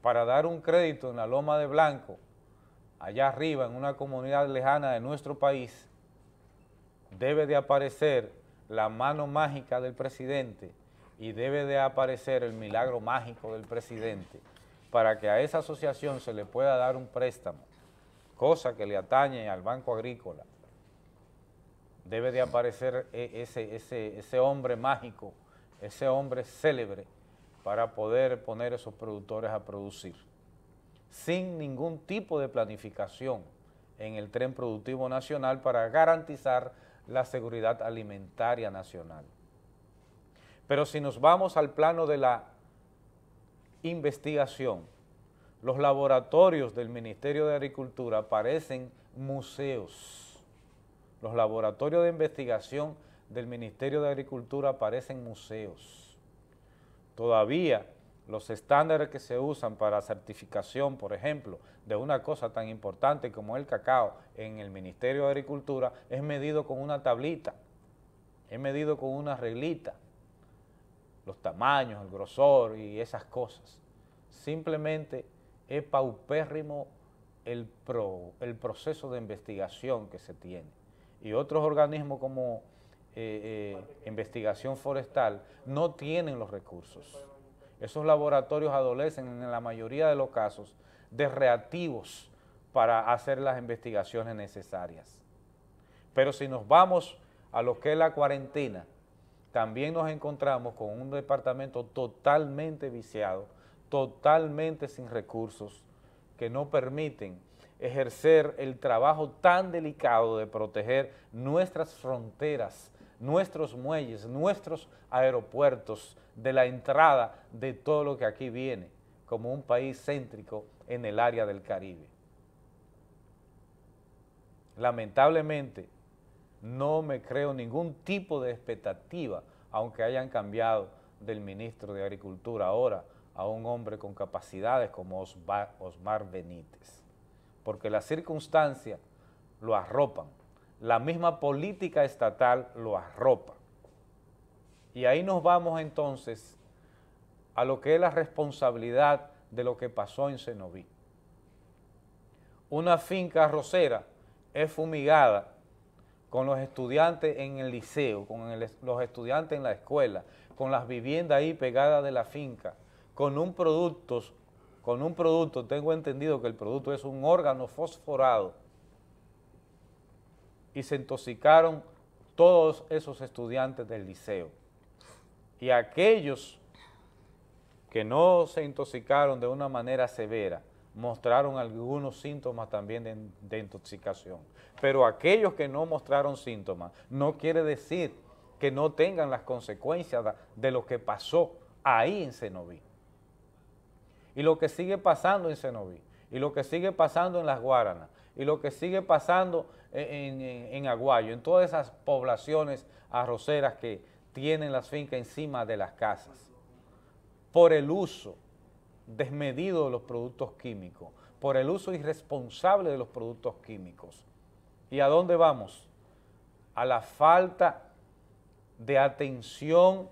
Para dar un crédito en la Loma de Blanco, allá arriba, en una comunidad lejana de nuestro país, debe de aparecer la mano mágica del presidente y debe de aparecer el milagro mágico del presidente para que a esa asociación se le pueda dar un préstamo, cosa que le atañe al Banco Agrícola. Debe de aparecer e, ese, ese, ese hombre mágico, ese hombre célebre, para poder poner esos productores a producir, sin ningún tipo de planificación en el tren productivo nacional para garantizar la seguridad alimentaria nacional. Pero si nos vamos al plano de la investigación, los laboratorios del Ministerio de Agricultura parecen museos. Los laboratorios de investigación del Ministerio de Agricultura parecen museos. Todavía los estándares que se usan para certificación, por ejemplo, de una cosa tan importante como el cacao en el Ministerio de Agricultura es medido con una tablita, es medido con una reglita los tamaños, el grosor y esas cosas. Simplemente es paupérrimo el, proceso de investigación que se tiene. Y otros organismos como eh, eh, investigación forestal no tienen los recursos. Esos laboratorios adolecen en la mayoría de los casos de reactivos para hacer las investigaciones necesarias. Pero si nos vamos a lo que es la cuarentena, también nos encontramos con un departamento totalmente viciado, totalmente sin recursos, que no permiten ejercer el trabajo tan delicado de proteger nuestras fronteras, nuestros muelles, nuestros aeropuertos, de la entrada de todo lo que aquí viene, como un país céntrico en el área del Caribe. Lamentablemente, no me creo ningún tipo de expectativa, aunque hayan cambiado del ministro de Agricultura ahora a un hombre con capacidades como Osmar, Benítez, porque las circunstancias lo arropan, la misma política estatal lo arropa. Y ahí nos vamos entonces a lo que es la responsabilidad de lo que pasó en Cenoví. Una finca arrocera es fumigada con los estudiantes en el liceo, con los estudiantes en la escuela, con las viviendas ahí pegadas de la finca, con un producto, con un producto, tengo entendido que el producto es un órgano fosforado, y se intoxicaron todos esos estudiantes del liceo. Y aquellos que no se intoxicaron de una manera severa, mostraron algunos síntomas también de, intoxicación. Pero aquellos que no mostraron síntomas, no quiere decir que no tengan las consecuencias de lo que pasó ahí en Cenoví. Y lo que sigue pasando en Cenoví, y lo que sigue pasando en Las Guaranas, y lo que sigue pasando en, en- en Aguayo, en todas esas poblaciones arroceras que tienen las fincas encima de las casas, por el uso desmedido de los productos químicos, por el uso irresponsable de los productos químicos. ¿Y a dónde vamos? A la falta de atención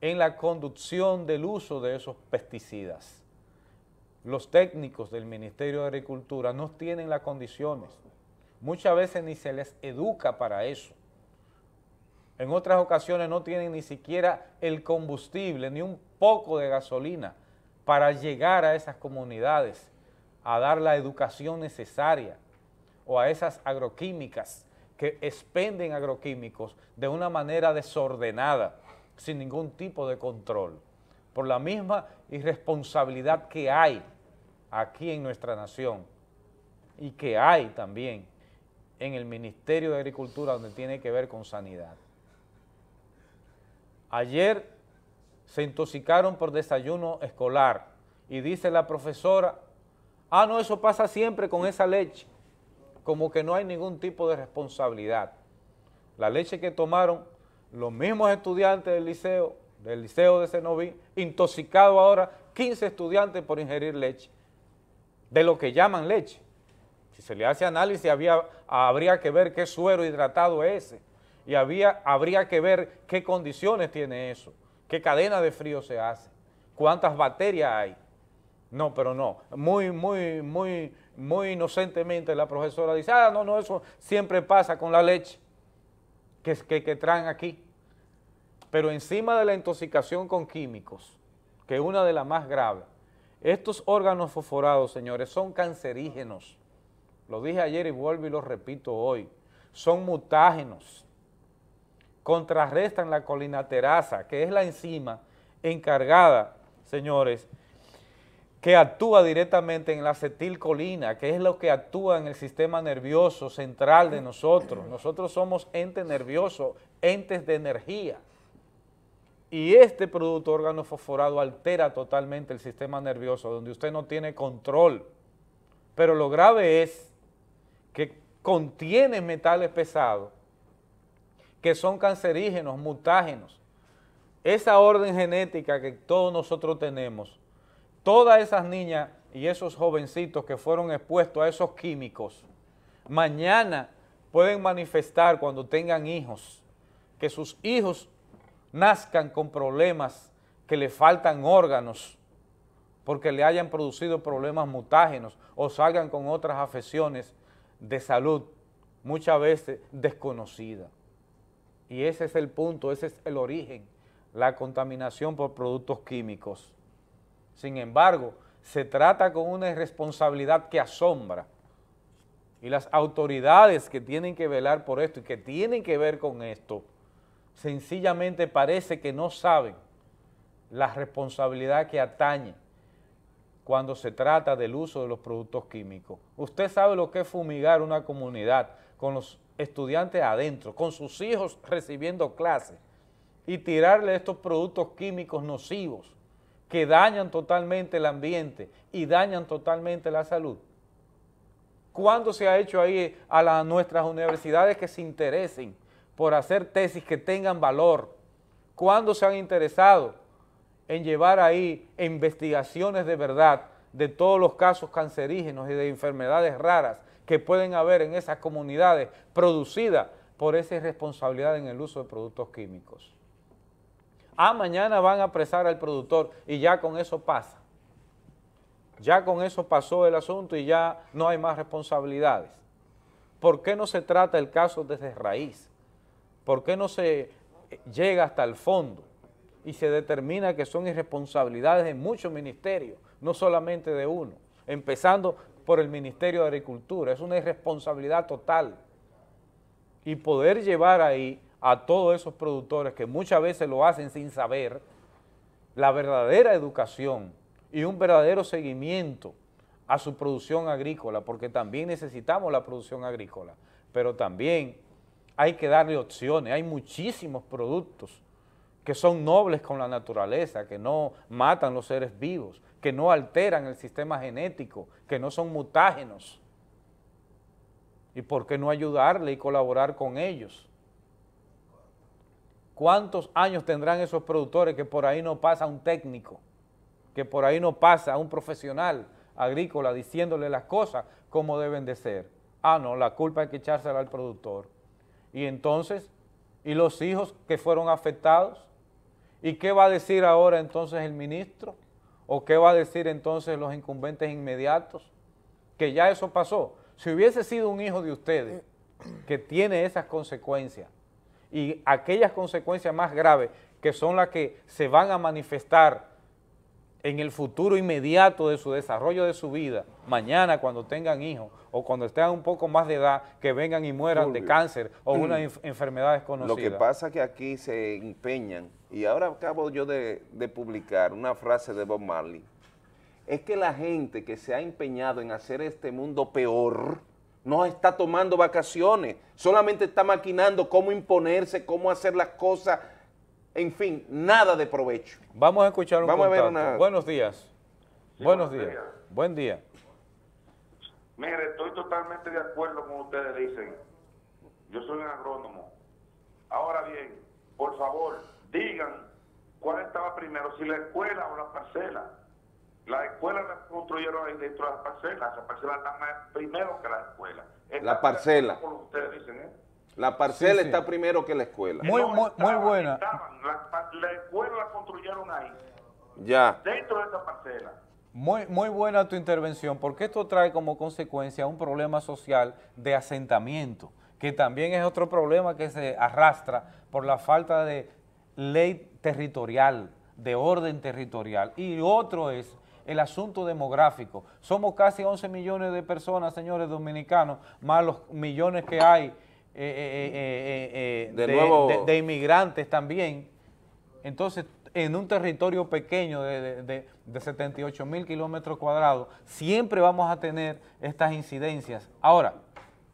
en la conducción del uso de esos pesticidas. Los técnicos del Ministerio de Agricultura no tienen las condiciones. Muchas veces ni se les educa para eso. En otras ocasiones no tienen ni siquiera el combustible, ni un poco de gasolina para llegar a esas comunidades, a dar la educación necesaria o a esas agroquímicas que expenden agroquímicos de una manera desordenada, sin ningún tipo de control, por la misma irresponsabilidad que hay aquí en nuestra nación y que hay también en el Ministerio de Agricultura donde tiene que ver con sanidad. Ayer se intoxicaron por desayuno escolar y dice la profesora, ah, no, eso pasa siempre con esa leche, como que no hay ningún tipo de responsabilidad. La leche que tomaron los mismos estudiantes del liceo, del liceo de Senoví, intoxicado ahora 15 estudiantes por ingerir leche, de lo que llaman leche. Si se le hace análisis, había, habría que ver qué suero hidratado es ese, y había, habría que ver qué condiciones tiene eso, qué cadena de frío se hace, cuántas bacterias hay. No, pero no, muy, muy, muy, muy inocentemente la profesora dice, ah, no, no, eso siempre pasa con la leche que, que, que traen aquí. Pero encima de la intoxicación con químicos, que es una de las más graves, estos órganos fosforados, señores, son cancerígenos. Lo dije ayer y vuelvo y lo repito hoy. Son mutágenos. Contrarrestan la colinaterasa, que es la enzima encargada, señores, que actúa directamente en la acetilcolina, que es lo que actúa en el sistema nervioso central de nosotros. Nosotros somos entes nerviosos, entes de energía. Y este producto órgano fosforado altera totalmente el sistema nervioso, donde usted no tiene control. Pero lo grave es que contiene metales pesados, que son cancerígenos, mutágenos. Esa orden genética que todos nosotros tenemos, todas esas niñas y esos jovencitos que fueron expuestos a esos químicos, mañana pueden manifestar cuando tengan hijos, que sus hijos nazcan con problemas, que le faltan órganos, porque le hayan producido problemas mutágenos o salgan con otras afecciones de salud, muchas veces desconocidas. Y ese es el punto, ese es el origen, la contaminación por productos químicos. Sin embargo, se trata con una irresponsabilidad que asombra. Y las autoridades que tienen que velar por esto y que tienen que ver con esto, sencillamente parece que no saben la responsabilidad que atañe cuando se trata del uso de los productos químicos. Usted sabe lo que es fumigar una comunidad con los estudiantes adentro, con sus hijos recibiendo clases y tirarle estos productos químicos nocivos que dañan totalmente el ambiente y dañan totalmente la salud. ¿Cuándo se ha hecho ahí a nuestras universidades que se interesen por hacer tesis que tengan valor? ¿Cuándo se han interesado en llevar ahí investigaciones de verdad de todos los casos cancerígenos y de enfermedades raras que pueden haber en esas comunidades producidas por esa irresponsabilidad en el uso de productos químicos? Ah, mañana van a apresar al productor y ya con eso pasa. Ya con eso pasó el asunto y ya no hay más responsabilidades. ¿Por qué no se trata el caso desde raíz? ¿Por qué no se llega hasta el fondo y se determina que son irresponsabilidades de muchos ministerios, no solamente de uno, empezando por el Ministerio de Agricultura? Es una irresponsabilidad total. Y poder llevar ahí a todos esos productores que muchas veces lo hacen sin saber la verdadera educación y un verdadero seguimiento a su producción agrícola, porque también necesitamos la producción agrícola, pero también hay que darle opciones, hay muchísimos productos que son nobles con la naturaleza, que no matan los seres vivos, que no alteran el sistema genético, que no son mutágenos. ¿Y por qué no ayudarle y colaborar con ellos? ¿Cuántos años tendrán esos productores que por ahí no pasa un técnico, que por ahí no pasa un profesional agrícola diciéndole las cosas como deben de ser? Ah, no, la culpa hay que echársela al productor. Y entonces, ¿y los hijos que fueron afectados? ¿Y qué va a decir ahora entonces el ministro? ¿O qué va a decir entonces los incumbentes inmediatos? Que ya eso pasó. Si hubiese sido un hijo de ustedes que tiene esas consecuencias y aquellas consecuencias más graves que son las que se van a manifestar en el futuro inmediato de su desarrollo de su vida, mañana cuando tengan hijos o cuando estén un poco más de edad, que vengan y mueran de cáncer o una enf- enfermedad desconocida. Lo que pasa es que aquí se empeñan, y ahora acabo yo de, de publicar una frase de Bob Marley, es que la gente que se ha empeñado en hacer este mundo peor, no está tomando vacaciones, solamente está maquinando cómo imponerse, cómo hacer las cosas, en fin, nada de provecho. Vamos a escuchar un Vamos a ver contacto. una- Buenos días. buenos buenos días. Buen día. Mire, estoy totalmente de acuerdo con ustedes dicen. Yo soy un agrónomo. Ahora bien, por favor, digan cuál estaba primero, si la escuela o la parcela. La escuela la construyeron ahí dentro de las parcelas. La parcela está más primero que la escuela. La parcela. Por ustedes dicen, ¿eh? La parcela Sí, sí. está primero que la escuela. Muy, muy, muy buena. La escuela la construyeron ahí, Ya. dentro de esa parcela. Muy, muy buena tu intervención, porque esto trae como consecuencia un problema social de asentamiento, que también es otro problema que se arrastra por la falta de ley territorial, de orden territorial. Y otro es el asunto demográfico. Somos casi 11 millones de personas, señores dominicanos, más los millones que hay eh, eh, De de, nuevo- de- de inmigrantes también. Entonces, en un territorio pequeño de, de- de- de 78 mil kilómetros cuadrados, siempre vamos a tener estas incidencias. Ahora,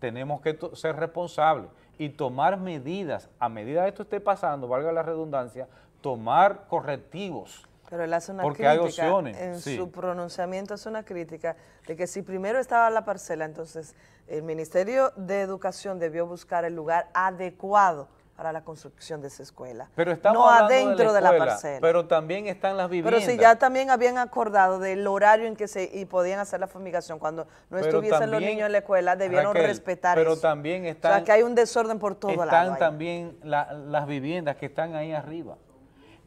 tenemos que ser responsables y tomar medidas, a medida que esto esté pasando, valga la redundancia, tomar correctivos. Pero él hace una Porque crítica, hay opciones, en sí. su pronunciamiento hace una crítica de que si primero estaba la parcela, entonces el Ministerio de Educación debió buscar el lugar adecuado para la construcción de esa escuela. Pero estamos no adentro de la, escuela, parcela. Pero también están las Pero viviendas. si ya también habían acordado del horario en que se y podían hacer la fumigación cuando no Pero estuviesen los niños en la escuela, debieron Raquel, respetar pero eso. también o sea, están- que hay un desorden por todo lado. están también la- las viviendas que están ahí arriba.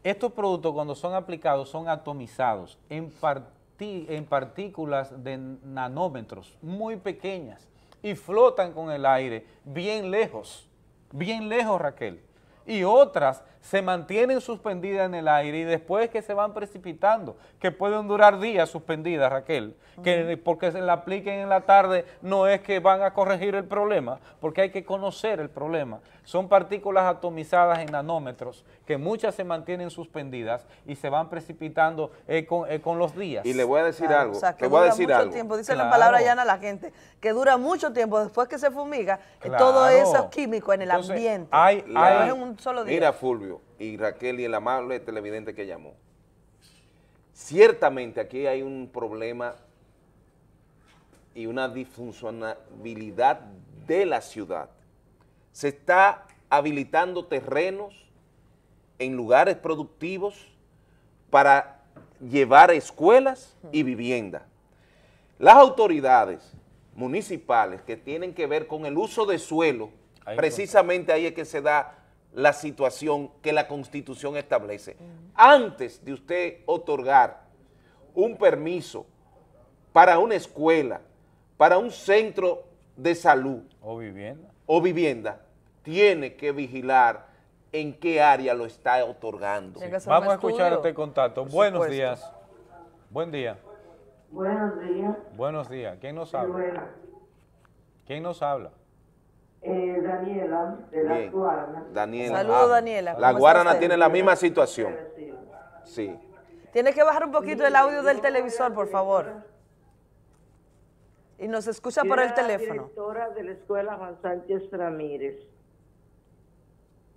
Estos productos cuando son aplicados son atomizados en, parti- en partículas de nanómetros muy pequeñas y flotan con el aire bien lejos, bien lejos Raquel. Y otras se mantienen suspendidas en el aire y después que se van precipitando, que pueden durar días suspendidas, Raquel, que porque se la apliquen en la tarde no es que van a corregir el problema, porque hay que conocer el problema. Son partículas atomizadas en nanómetros, que muchas se mantienen suspendidas y se van precipitando eh, con, eh, con los días. Y le voy a decir Claro, algo, O sea, que le voy a dura decir mucho algo. tiempo, dice la Claro. palabra llana a la gente, que dura mucho tiempo después que se fumiga, todo eso químico en el Entonces, ambiente. hay- No es en un solo día. Mira, Fulvio y Raquel y el amable televidente que llamó. Ciertamente aquí hay un problema y una disfuncionabilidad de la ciudad. Se está habilitando terrenos en lugares productivos para llevar escuelas y vivienda. Las autoridades municipales que tienen que ver con el uso de suelo, Ahí precisamente ahí es que se da la situación que la Constitución establece. Antes de usted otorgar un permiso para una escuela, para un centro de salud O vivienda. o vivienda, tiene que vigilar en qué área lo está otorgando. Vamos a escuchar este contacto. Por Buenos supuesto. días. Buen día. Buenos días. Buenos días. ¿Quién nos habla? ¿Quién nos habla? Eh, Daniela, de la Bien. Guarana. Daniela. Saludos, Ah, Daniela. La ¿Cómo está Guarana tiene la misma situación. Sí. Tiene que bajar un poquito el audio del televisor, por favor. Y nos escucha por el teléfono. directora de la escuela Juan Sánchez Ramírez.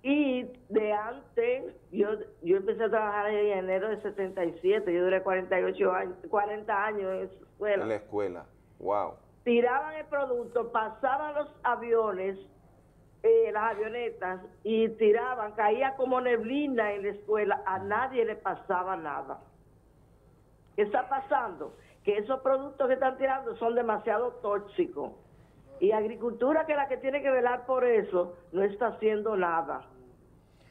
Y de antes, yo, yo empecé a trabajar en enero de 77, yo duré 48 años, 40 años en esa escuela. En la escuela. Wow. Tiraban el producto, pasaban los aviones, eh, las avionetas, y tiraban, caía como neblina en la escuela, a nadie le pasaba nada. ¿Qué está pasando? Que esos productos que están tirando son demasiado tóxicos. Y agricultura, que es la que tiene que velar por eso, no está haciendo nada.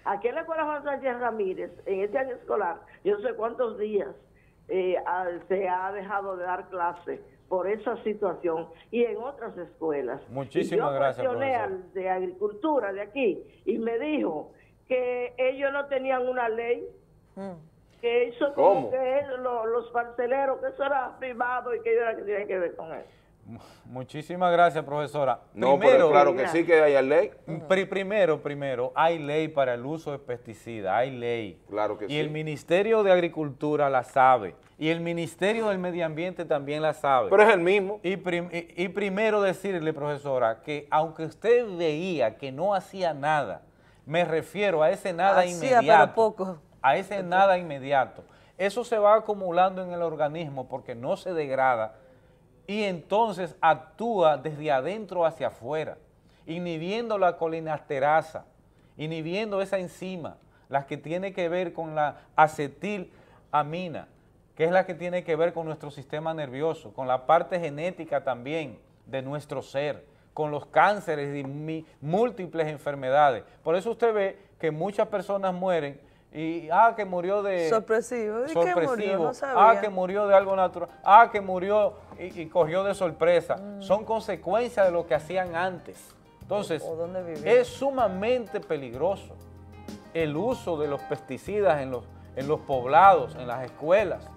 Aquí en la escuela Juan Sánchez Ramírez, en este año escolar, yo no sé cuántos días eh, se ha dejado de dar clase por esa situación y en otras escuelas. Muchísimas Y yo gracias, profesor. al de agricultura de aquí y me dijo que ellos no tenían una ley que hizo como ¿Cómo? que él- lo- los parceleros, que eso era privado y que ellos era que tenían que ver con eso. Muchísimas gracias, profesora. No, pero claro que sí que hay ley. Pri- primero, primero, hay ley para el uso de pesticidas, hay ley. Claro que y sí. el Ministerio de Agricultura la sabe. Y el Ministerio del Medio Ambiente también la sabe. Pero es el mismo. Y, prim- y- y primero decirle, profesora, que aunque usted veía que no hacía nada, me refiero a ese nada Hacía, inmediato. pero poco. A ese nada inmediato. Eso se va acumulando en el organismo porque no se degrada y entonces actúa desde adentro hacia afuera, inhibiendo la colinasterasa, inhibiendo esa enzima, la que tiene que ver con la acetilamina, que es la que tiene que ver con nuestro sistema nervioso, con la parte genética también de nuestro ser, con los cánceres y múltiples enfermedades. Por eso usted ve que muchas personas mueren y, ah, que murió de... Sorpresivo. ¿Y qué murió? sorpresivo. No sabía. Ah, que murió de algo natural. Ah, que murió y, y cogió de sorpresa. Mm. Son consecuencias de lo que hacían antes. Entonces, O es sumamente peligroso el uso de los pesticidas en los, en los poblados, en las escuelas.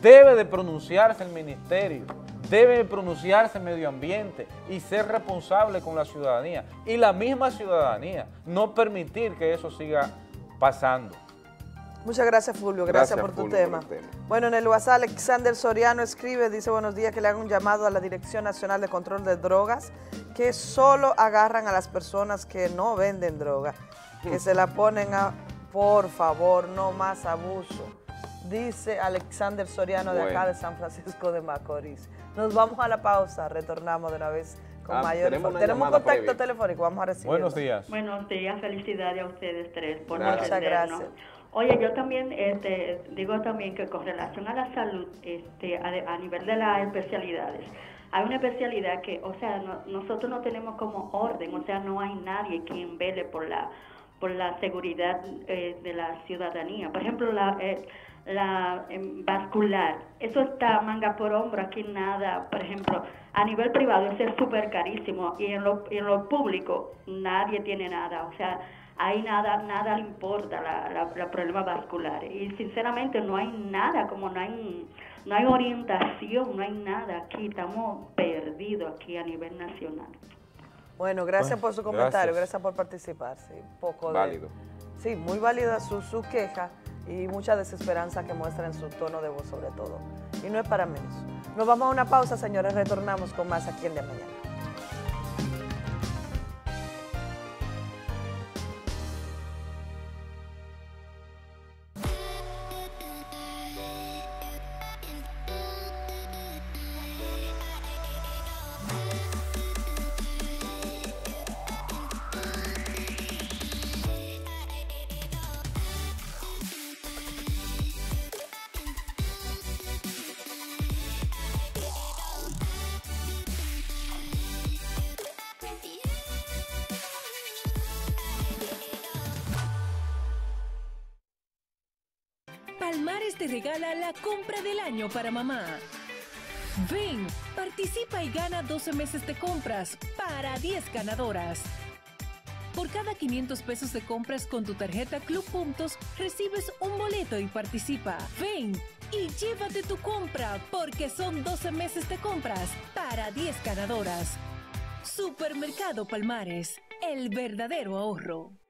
Debe de pronunciarse el ministerio, debe de pronunciarse el medio ambiente y ser responsable con la ciudadanía. Y la misma ciudadanía, no permitir que eso siga pasando. Muchas gracias, Fulvio. Gracias, Gracias, por tu Fulvio, tema. por el tema. Bueno, en el WhatsApp, Alexander Soriano escribe, dice buenos días, que le haga un llamado a la Dirección Nacional de Control de Drogas, que solo agarran a las personas que no venden droga, que se la ponen a, por favor, no más abuso. Dice Alexander Soriano de acá de San Francisco de Macorís. Nos vamos a la pausa, retornamos de una vez con Ah, mayor tenemos llamada contacto previa. telefónico, vamos a recibir. Buenos días. Buenos días, felicidades a ustedes tres por no Muchas gracias. Oye, yo también este, digo también que con relación a la salud, este, a, a nivel de las especialidades, hay una especialidad que, o sea, no- nosotros no tenemos como orden, o sea, no hay nadie quien vele por la por la seguridad eh, de la ciudadanía. Por ejemplo, la, eh, la em, vascular, eso está manga por hombro, aquí nada, por ejemplo, a nivel privado eso es súper carísimo y en lo, y en lo público nadie tiene nada, o sea, ahí nada, nada le importa la, la, la problema vascular y sinceramente no hay nada, como no hay, no hay orientación, no hay nada aquí, estamos perdidos aquí a nivel nacional. Bueno, gracias Bueno, por su comentario, gracias. gracias, por participar. Sí, poco de- Válido. sí, muy válida su, su queja y mucha desesperanza que muestra en su tono de voz sobre todo. Y no es para menos. Nos vamos a una pausa, señores, retornamos con más aquí en De Mañana. Compra del año para mamá. Ven, participa y gana 12 meses de compras para 10 ganadoras. Por cada 500 pesos de compras con tu tarjeta Club Puntos, recibes un boleto y participa. Ven y llévate tu compra porque son 12 meses de compras para 10 ganadoras. Supermercado Palmares, el verdadero ahorro.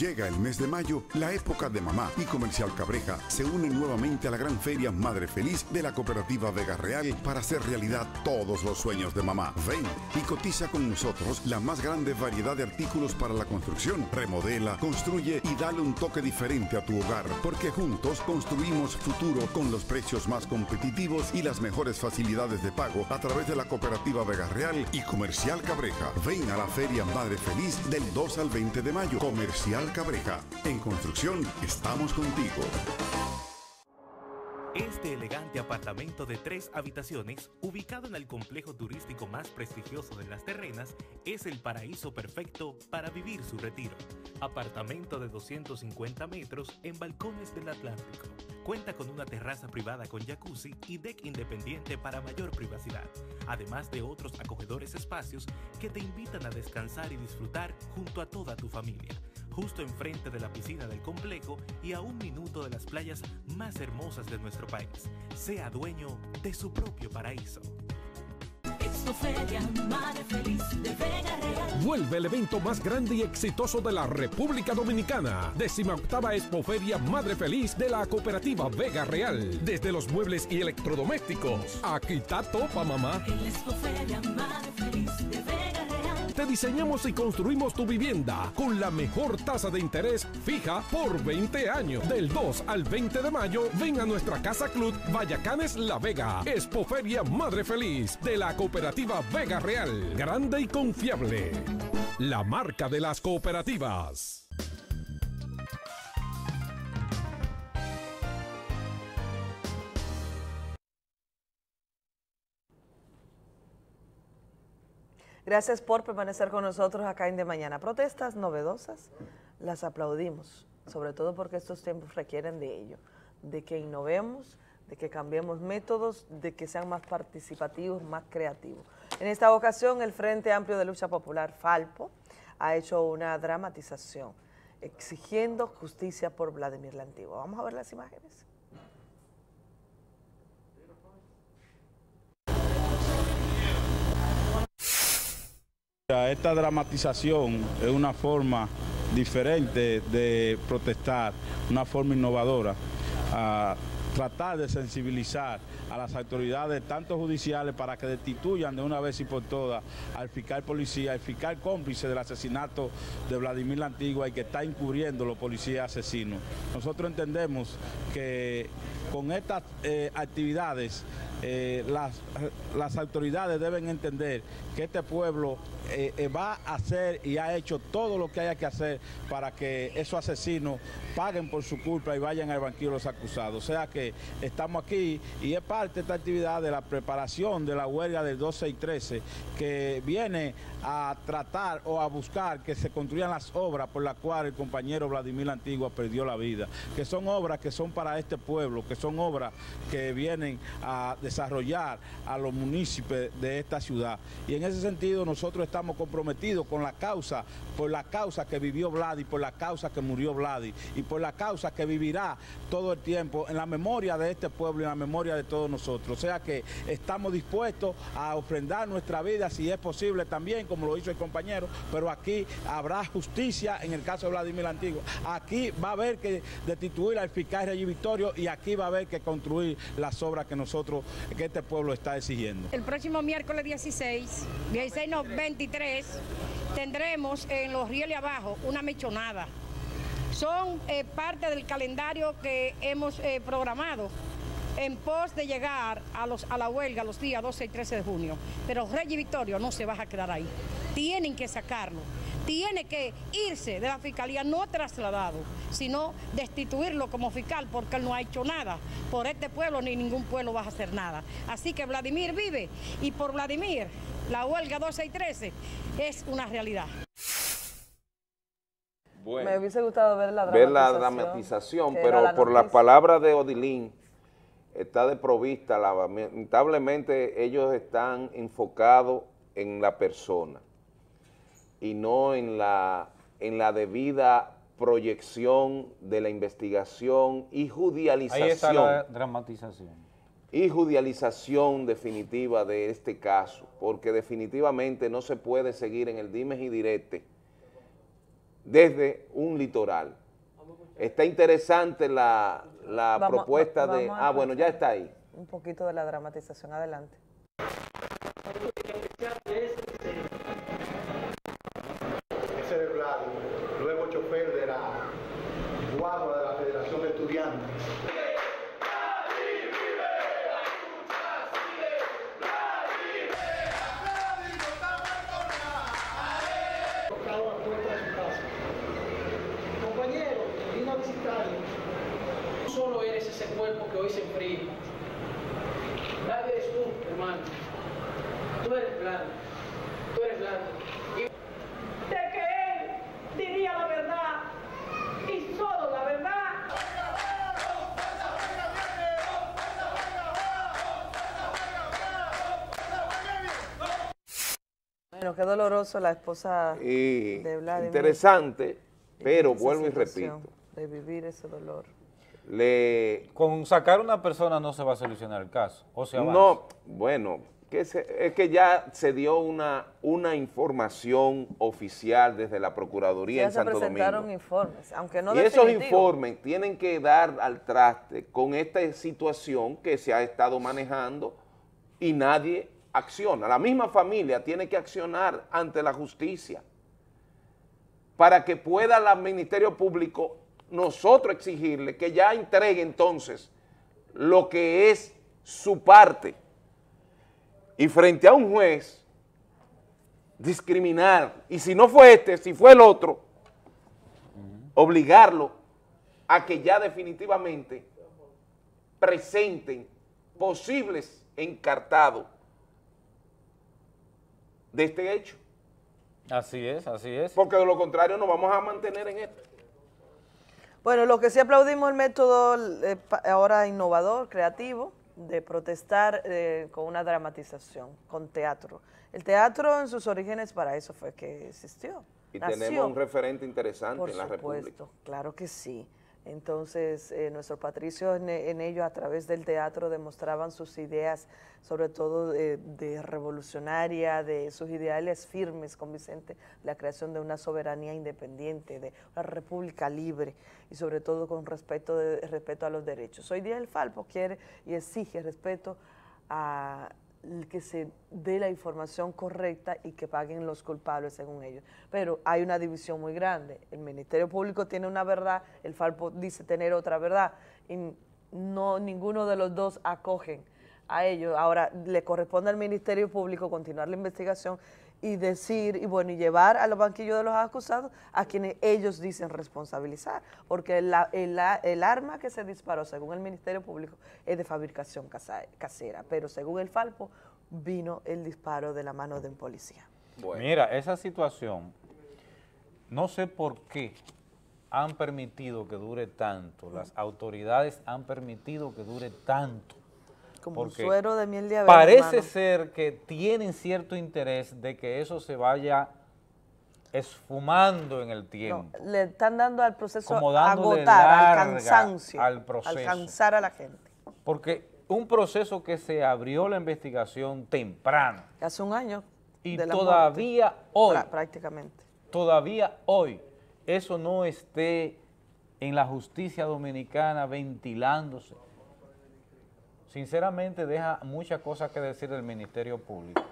Llega el mes de mayo, la época de mamá y Comercial Cabreja se unen nuevamente a la gran feria Madre Feliz de la cooperativa Vega Real para hacer realidad todos los sueños de mamá. Ven y cotiza con nosotros la más grande variedad de artículos para la construcción. Remodela, construye y dale un toque diferente a tu hogar, porque juntos construimos futuro con los precios más competitivos y las mejores facilidades de pago a través de la cooperativa Vega Real y Comercial Cabreja. Ven a la feria Madre Feliz del 2 al 20 de mayo. Comercial Cabreja. En construcción estamos contigo. Este elegante apartamento de tres habitaciones, ubicado en el complejo turístico más prestigioso de Las Terrenas, es el paraíso perfecto para vivir su retiro. Apartamento de 250 metros en balcones del Atlántico. Cuenta con una terraza privada con jacuzzi y deck independiente para mayor privacidad, además de otros acogedores espacios que te invitan a descansar y disfrutar junto a toda tu familia justo enfrente de la piscina del complejo y a un minuto de las playas más hermosas de nuestro país. Sea dueño de su propio paraíso. Expoferia Madre Feliz de Vega Real. Vuelve el evento más grande y exitoso de la República Dominicana. Décima octava Expoferia Madre Feliz de la Cooperativa Vega Real. Desde los muebles y electrodomésticos. Aquí está Topa Mamá. En la Expoferia Madre Feliz de Vega Real. Te diseñamos y construimos tu vivienda con la mejor tasa de interés fija por 20 años. Del 2 al 20 de mayo, ven a nuestra Casa Club Vallacanes La Vega. Expoferia Madre Feliz de la Cooperativa Vega Real. Grande y confiable. La marca de las cooperativas. Gracias por permanecer con nosotros acá en De Mañana. Protestas novedosas, las aplaudimos, sobre todo porque estos tiempos requieren de ello, de que innovemos, de que cambiemos métodos, de que sean más participativos, más creativos. En esta ocasión, el Frente Amplio de Lucha Popular, FALPO, ha hecho una dramatización exigiendo justicia por Vladimir la Antigua. Vamos a ver las imágenes. Esta dramatización es una forma diferente de protestar, una forma innovadora, a tratar de sensibilizar a las autoridades, tanto judiciales, para que destituyan de una vez y por todas al fiscal policía, al fiscal cómplice del asesinato de Vladimir la y que está encubriendo los policías asesinos. Nosotros entendemos que con estas eh, actividades eh, las, las autoridades deben entender que este pueblo eh, va a hacer y ha hecho todo lo que haya que hacer para que esos asesinos paguen por su culpa y vayan al banquillo los acusados. O sea que estamos aquí y es parte de esta actividad de la preparación de la huelga del 12 y 13 que viene a tratar o a buscar que se construyan las obras por las cuales el compañero Vladimir la Antigua perdió la vida, que son obras que son para este pueblo, que son obras que vienen a desarrollar a los municipios de esta ciudad. Y en ese sentido nosotros estamos comprometidos con la causa, por la causa que vivió Vladi, por la causa que murió Vladi y por la causa que vivirá todo el tiempo en la memoria de este pueblo y en la memoria de todos nosotros. O sea que estamos dispuestos a ofrendar nuestra vida si es posible también, como lo hizo el compañero, pero aquí habrá justicia en el caso de Vladimir la Antigua. Aquí va a haber que destituir al fiscal Rey Victorio y aquí va a haber que construir las obras que nosotros, que este pueblo está exigiendo. El próximo miércoles 16, 16 no, 23, tendremos en los rieles abajo una mechonada. Son eh, parte del calendario que hemos eh, programado en pos de llegar a, los, a la huelga los días 12 y 13 de junio. Pero Rey Victorio no se va a quedar ahí. Tienen que sacarlo. Tiene que irse de la fiscalía, no trasladado, sino destituirlo como fiscal, porque él no ha hecho nada por este pueblo, ni ningún pueblo va a hacer nada. Así que Vladimir vive y por Vladimir la huelga 12 y 13 es una realidad. Bueno, Me hubiese gustado ver la ver la dramatización. dramatización, pero la por la palabra de Odilín está desprovista. la- lamentablemente ellos están enfocados en la persona y no en la, en la debida proyección de la investigación y judialización Ahí está la dramatización. y judicialización definitiva de este caso, porque definitivamente no se puede seguir en el dimes y direte desde un litoral. Está interesante la, la Vamos- propuesta de... Ah, bueno, ya está ahí. Un poquito de la dramatización, adelante. Ese Vlado, luego chofer de la guagua de la Federación de Estudiantes. Tocado a la puerta de su casa. Compañero, vino a visitarle. Tú solo eres ese cuerpo que hoy se enfría. Nadie eres tú, hermano. Tú eres blanco. Tú eres blanco. Y de que él diría la verdad y solo la verdad. Bueno, qué doloroso la esposa Y de Vladimir. interesante, pero vuelvo y repito, De vivir ese dolor. Le... Con sacar una persona no se va a solucionar el caso. O se avanza. No, bueno, que se- es que ya se dio una, una información oficial desde la Procuraduría Ya en se Santo presentaron Domingo. informes, aunque no y esos informes tienen que dar al traste con esta situación que se ha estado manejando y nadie acciona. La misma familia tiene que accionar ante la justicia para que pueda el Ministerio Público nosotros exigirle que ya entregue entonces lo que es su parte. Y frente a un juez, discriminar, y si no fue este, si fue el otro, obligarlo a que ya definitivamente presenten posibles encartados de este hecho. Así es, así es. Porque de lo contrario nos vamos a mantener en esto. Bueno, lo que sí aplaudimos el método eh, ahora innovador, creativo, de protestar eh, con una dramatización, con teatro. El teatro en sus orígenes para eso fue que existió. Y nació. tenemos un referente interesante Por en la supuesto, República. claro que sí. Entonces, eh, nuestros patricios en, en ello, a través del teatro, demostraban sus ideas, sobre todo de, de revolucionaria, de sus ideales firmes con Vicente, la creación de una soberanía independiente, de una república libre y sobre todo con respeto, de, respeto a los derechos. Hoy día el Falpo quiere y exige respeto a que se dé la información correcta y que paguen los culpables según ellos. Pero hay una división muy grande. El Ministerio Público tiene una verdad, el Falpo dice tener otra verdad y no ninguno de los dos acogen a ello. Ahora le corresponde al Ministerio Público continuar la investigación y decir, y bueno, y llevar a los banquillos de los acusados a quienes ellos dicen responsabilizar, porque la- el, el arma que se disparó, según el Ministerio Público, es de fabricación casa- casera, pero según el Falpo, vino el disparo de la mano de un policía. Mira, esa situación, no sé por qué han permitido que dure tanto, las autoridades han permitido que dure tanto. Como un suero de miel de abeja, Parece hermano. ser que tienen cierto interés de que eso se vaya esfumando en el tiempo. Le están dando al proceso Como agotar, al cansancio, al proceso. alcanzar a la gente. Porque un proceso que se abrió la investigación temprano Hace un año. y de todavía muerte, hoy, prá- prácticamente. todavía hoy, eso no esté en la justicia dominicana ventilándose. Sinceramente deja muchas cosas que decir del Ministerio Público.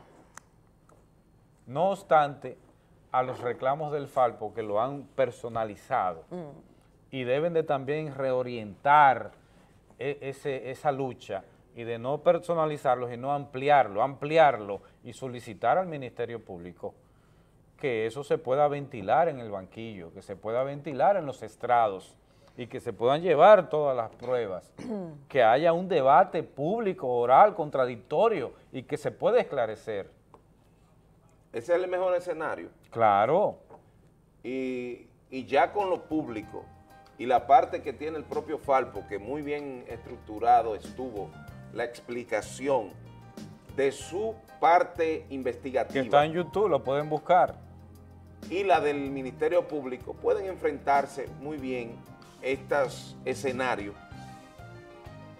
No obstante, a los reclamos del Falpo que lo han personalizado y deben de también reorientar e- ese- esa lucha y de no personalizarlo, sino ampliarlo, ampliarlo y solicitar al Ministerio Público que eso se pueda ventilar en el banquillo, que se pueda ventilar en los estrados y que se puedan llevar todas las pruebas, que haya un debate público, oral, contradictorio y que se pueda esclarecer. Ese es el mejor escenario. Claro. Y, y ya con lo público y la parte que tiene el propio Falpo, que muy bien estructurado estuvo la explicación de su parte Que investigativa está en YouTube, lo pueden buscar. y la del Ministerio Público, pueden enfrentarse muy bien estos escenarios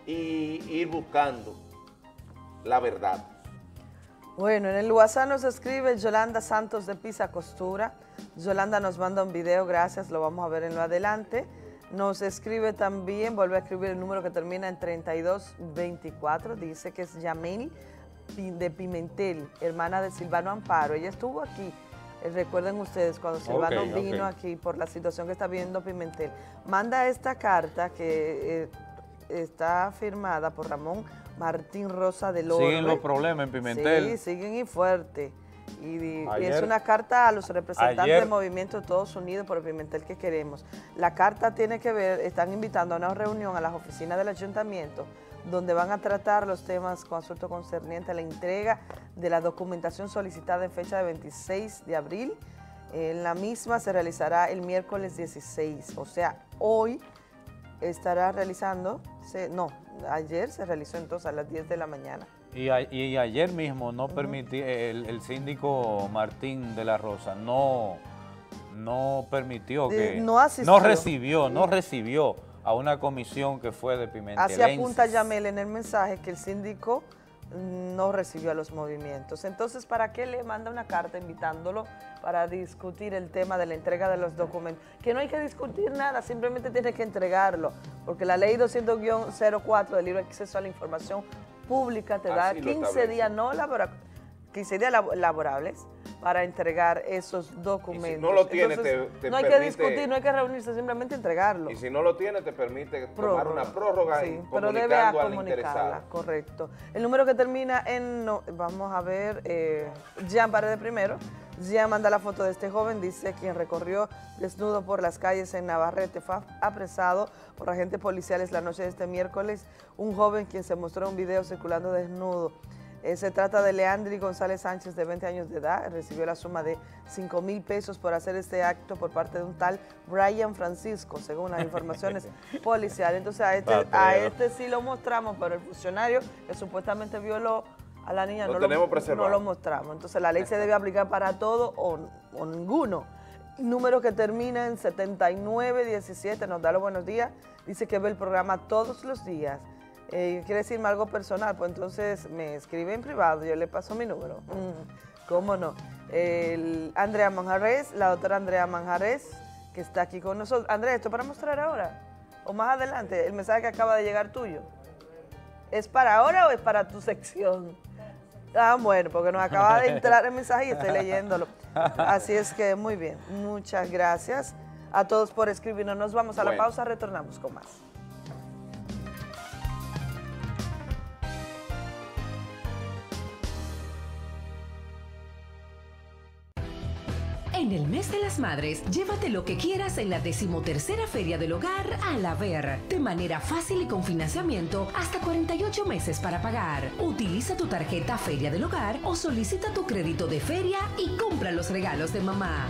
y ir buscando la verdad. Bueno, en el WhatsApp nos escribe Yolanda Santos de Pisa Costura. Yolanda nos manda un video, gracias, lo vamos a ver en lo adelante. Nos escribe también, vuelve a escribir el número que termina en 3224, dice que es Yamil Pi- de Pimentel, hermana de Silvano Amparo. Ella estuvo aquí, eh, recuerden ustedes, cuando Silvano Ok, vino aquí por la situación que está viviendo Pimentel. Manda esta carta que eh, está firmada por Ramón Martín Rosa del Orbe. Siguen los problemas en Pimentel. Sí, siguen y fuerte. Y, es una carta a los representantes ayer- del movimiento Todos Unidos por el Pimentel que queremos. La carta tiene que ver, están invitando a una reunión a las oficinas del ayuntamiento donde van a tratar los temas con asunto concerniente a la entrega de la documentación solicitada en fecha de 26 de abril. En la misma se realizará el miércoles 16, o sea, hoy estará realizando, no, ayer se realizó entonces a las 10 de la mañana. Y, a- y ayer mismo no permití, el, el síndico Martín de la Rosa no, no permitió Eh, que... no asistió. recibió, no recibió a una comisión que fue de Pimentel. Así apunta Yamel en el mensaje que el síndico no recibió a los movimientos. Entonces, ¿para qué le manda una carta invitándolo para discutir el tema de la entrega de los documentos? Que no hay que discutir nada, simplemente tiene que entregarlo, porque la ley 200-04 del libre acceso a la información pública te da Así lo 15 establece. días no labora- 15 días labo- laborables para entregar esos documentos. no lo tiene, Entonces, te- te no hay que discutir, no hay que reunirse, simplemente entregarlo. Y si no lo tiene, te permite tomar una prórroga Sí, y pero debe a comunicarla, correcto. El número que termina en, no- vamos a ver, eh, Jean Paredes primero. Jean manda la foto de este joven, dice quien recorrió desnudo por las calles en Navarrete fue apresado por agentes policiales la noche de este miércoles. Un joven quien se mostró en un video circulando desnudo. Eh, se trata de Leandri González Sánchez, de 20 años de edad. Recibió la suma de 5 mil pesos por hacer este acto por parte de un tal Brian Francisco, según las informaciones policiales. Entonces, a este, a este sí lo mostramos, pero el funcionario que supuestamente violó a la niña Lo no, tenemos lo, preservado. no lo mostramos. Entonces, la ley se debe aplicar para todo o, o ninguno. Número que termina en 7917, nos da los buenos días. Dice que ve el programa todos los días. Eh, quiere decirme algo personal, pues entonces me escribe en privado, yo le paso mi número. Mm, ¿Cómo no? El Andrea Manjarres, la doctora Andrea Manjarres, que está aquí con nosotros. Andrea, ¿esto para mostrar ahora? ¿O más adelante? El mensaje que acaba de llegar tuyo. ¿Es para ahora o es para tu sección? Ah, bueno, porque nos acaba de entrar el mensaje y estoy leyéndolo. Así es que muy bien. Muchas gracias a todos por escribirnos. Nos vamos a la Bueno. pausa, retornamos con más. En el mes de las madres, llévate lo que quieras en la decimotercera Feria del Hogar a la Ver, de manera fácil y con financiamiento hasta 48 meses para pagar. Utiliza tu tarjeta Feria del Hogar o solicita tu crédito de feria y compra los regalos de mamá.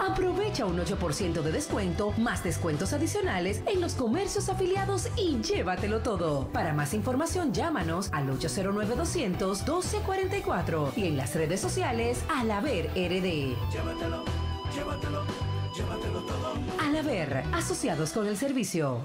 Aprovecha un 8% de descuento, más descuentos adicionales en los comercios afiliados y llévatelo todo. Para más información, llámanos al 809-200-1244 y en las redes sociales al Haber RD. Llévatelo, llévatelo, llévatelo todo. Al Haber, asociados con el servicio.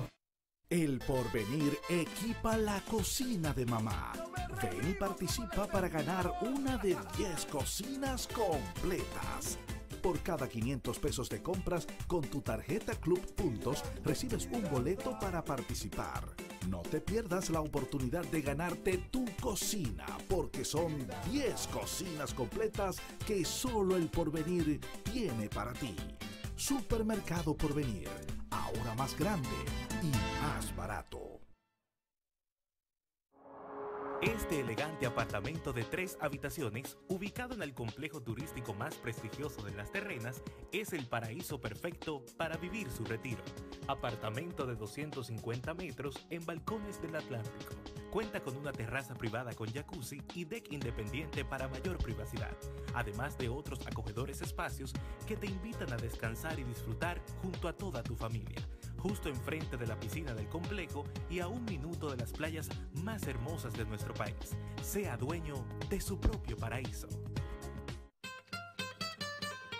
El porvenir equipa la cocina de mamá. Ven y participa para ganar una de 10 cocinas completas. Por cada 500 pesos de compras con tu tarjeta Club Puntos recibes un boleto para participar. No te pierdas la oportunidad de ganarte tu cocina porque son 10 cocinas completas que solo el porvenir tiene para ti. Supermercado Porvenir, ahora más grande y más barato. Este elegante apartamento de tres habitaciones, ubicado en el complejo turístico más prestigioso de las terrenas, es el paraíso perfecto para vivir su retiro. Apartamento de 250 metros en balcones del Atlántico. Cuenta con una terraza privada con jacuzzi y deck independiente para mayor privacidad, además de otros acogedores espacios que te invitan a descansar y disfrutar junto a toda tu familia justo enfrente de la piscina del complejo y a un minuto de las playas más hermosas de nuestro país. Sea dueño de su propio paraíso.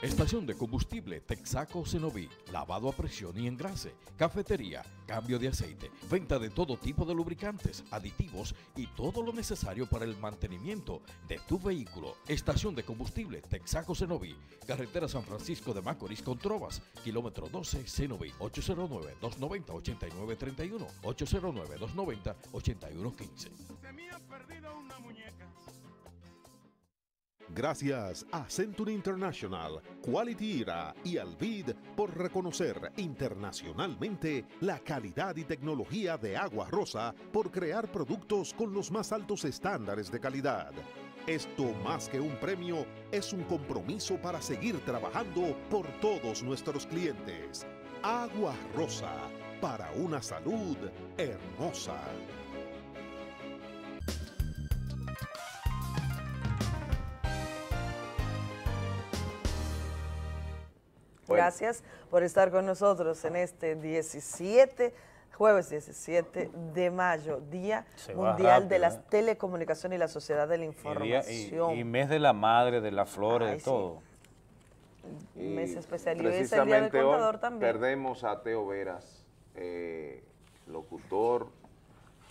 Estación de combustible Texaco Cenoví, lavado a presión y engrase, cafetería, cambio de aceite, venta de todo tipo de lubricantes, aditivos y todo lo necesario para el mantenimiento de tu vehículo. Estación de combustible Texaco Cenoví, carretera San Francisco de Macorís con Trovas, kilómetro 12 Cenoví, 809-290-8931, 809-290-8115. Gracias a Century International, Quality Era y Alvid por reconocer internacionalmente la calidad y tecnología de Agua Rosa por crear productos con los más altos estándares de calidad. Esto más que un premio es un compromiso para seguir trabajando por todos nuestros clientes. Agua Rosa, para una salud hermosa. Gracias por estar con nosotros en este 17, jueves 17 de mayo, Día Se Mundial de las ¿eh? Telecomunicaciones y la Sociedad de la Y, Información. día- y- y mes de la madre, de las flores, Ay, de todo. Mes especial. Y hoy es el Día del hoy Contador también. perdemos a Teo Veras, eh, locutor,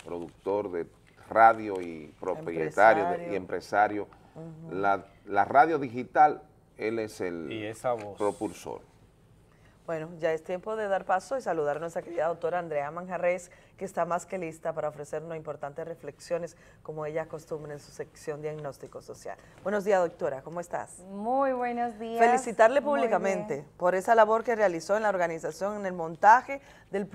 productor de radio y propietario de- y empresario. La radio digital, él es el Y esa voz. propulsor. Bueno, ya es tiempo de dar paso y saludar a nuestra querida doctora Andrea Manjarres, que está más que lista para ofrecernos importantes reflexiones, como ella acostumbra en su sección Diagnóstico Social. Buenos días, doctora, ¿cómo estás? Muy buenos días. Felicitarle públicamente por esa labor que realizó en la organización, en el montaje del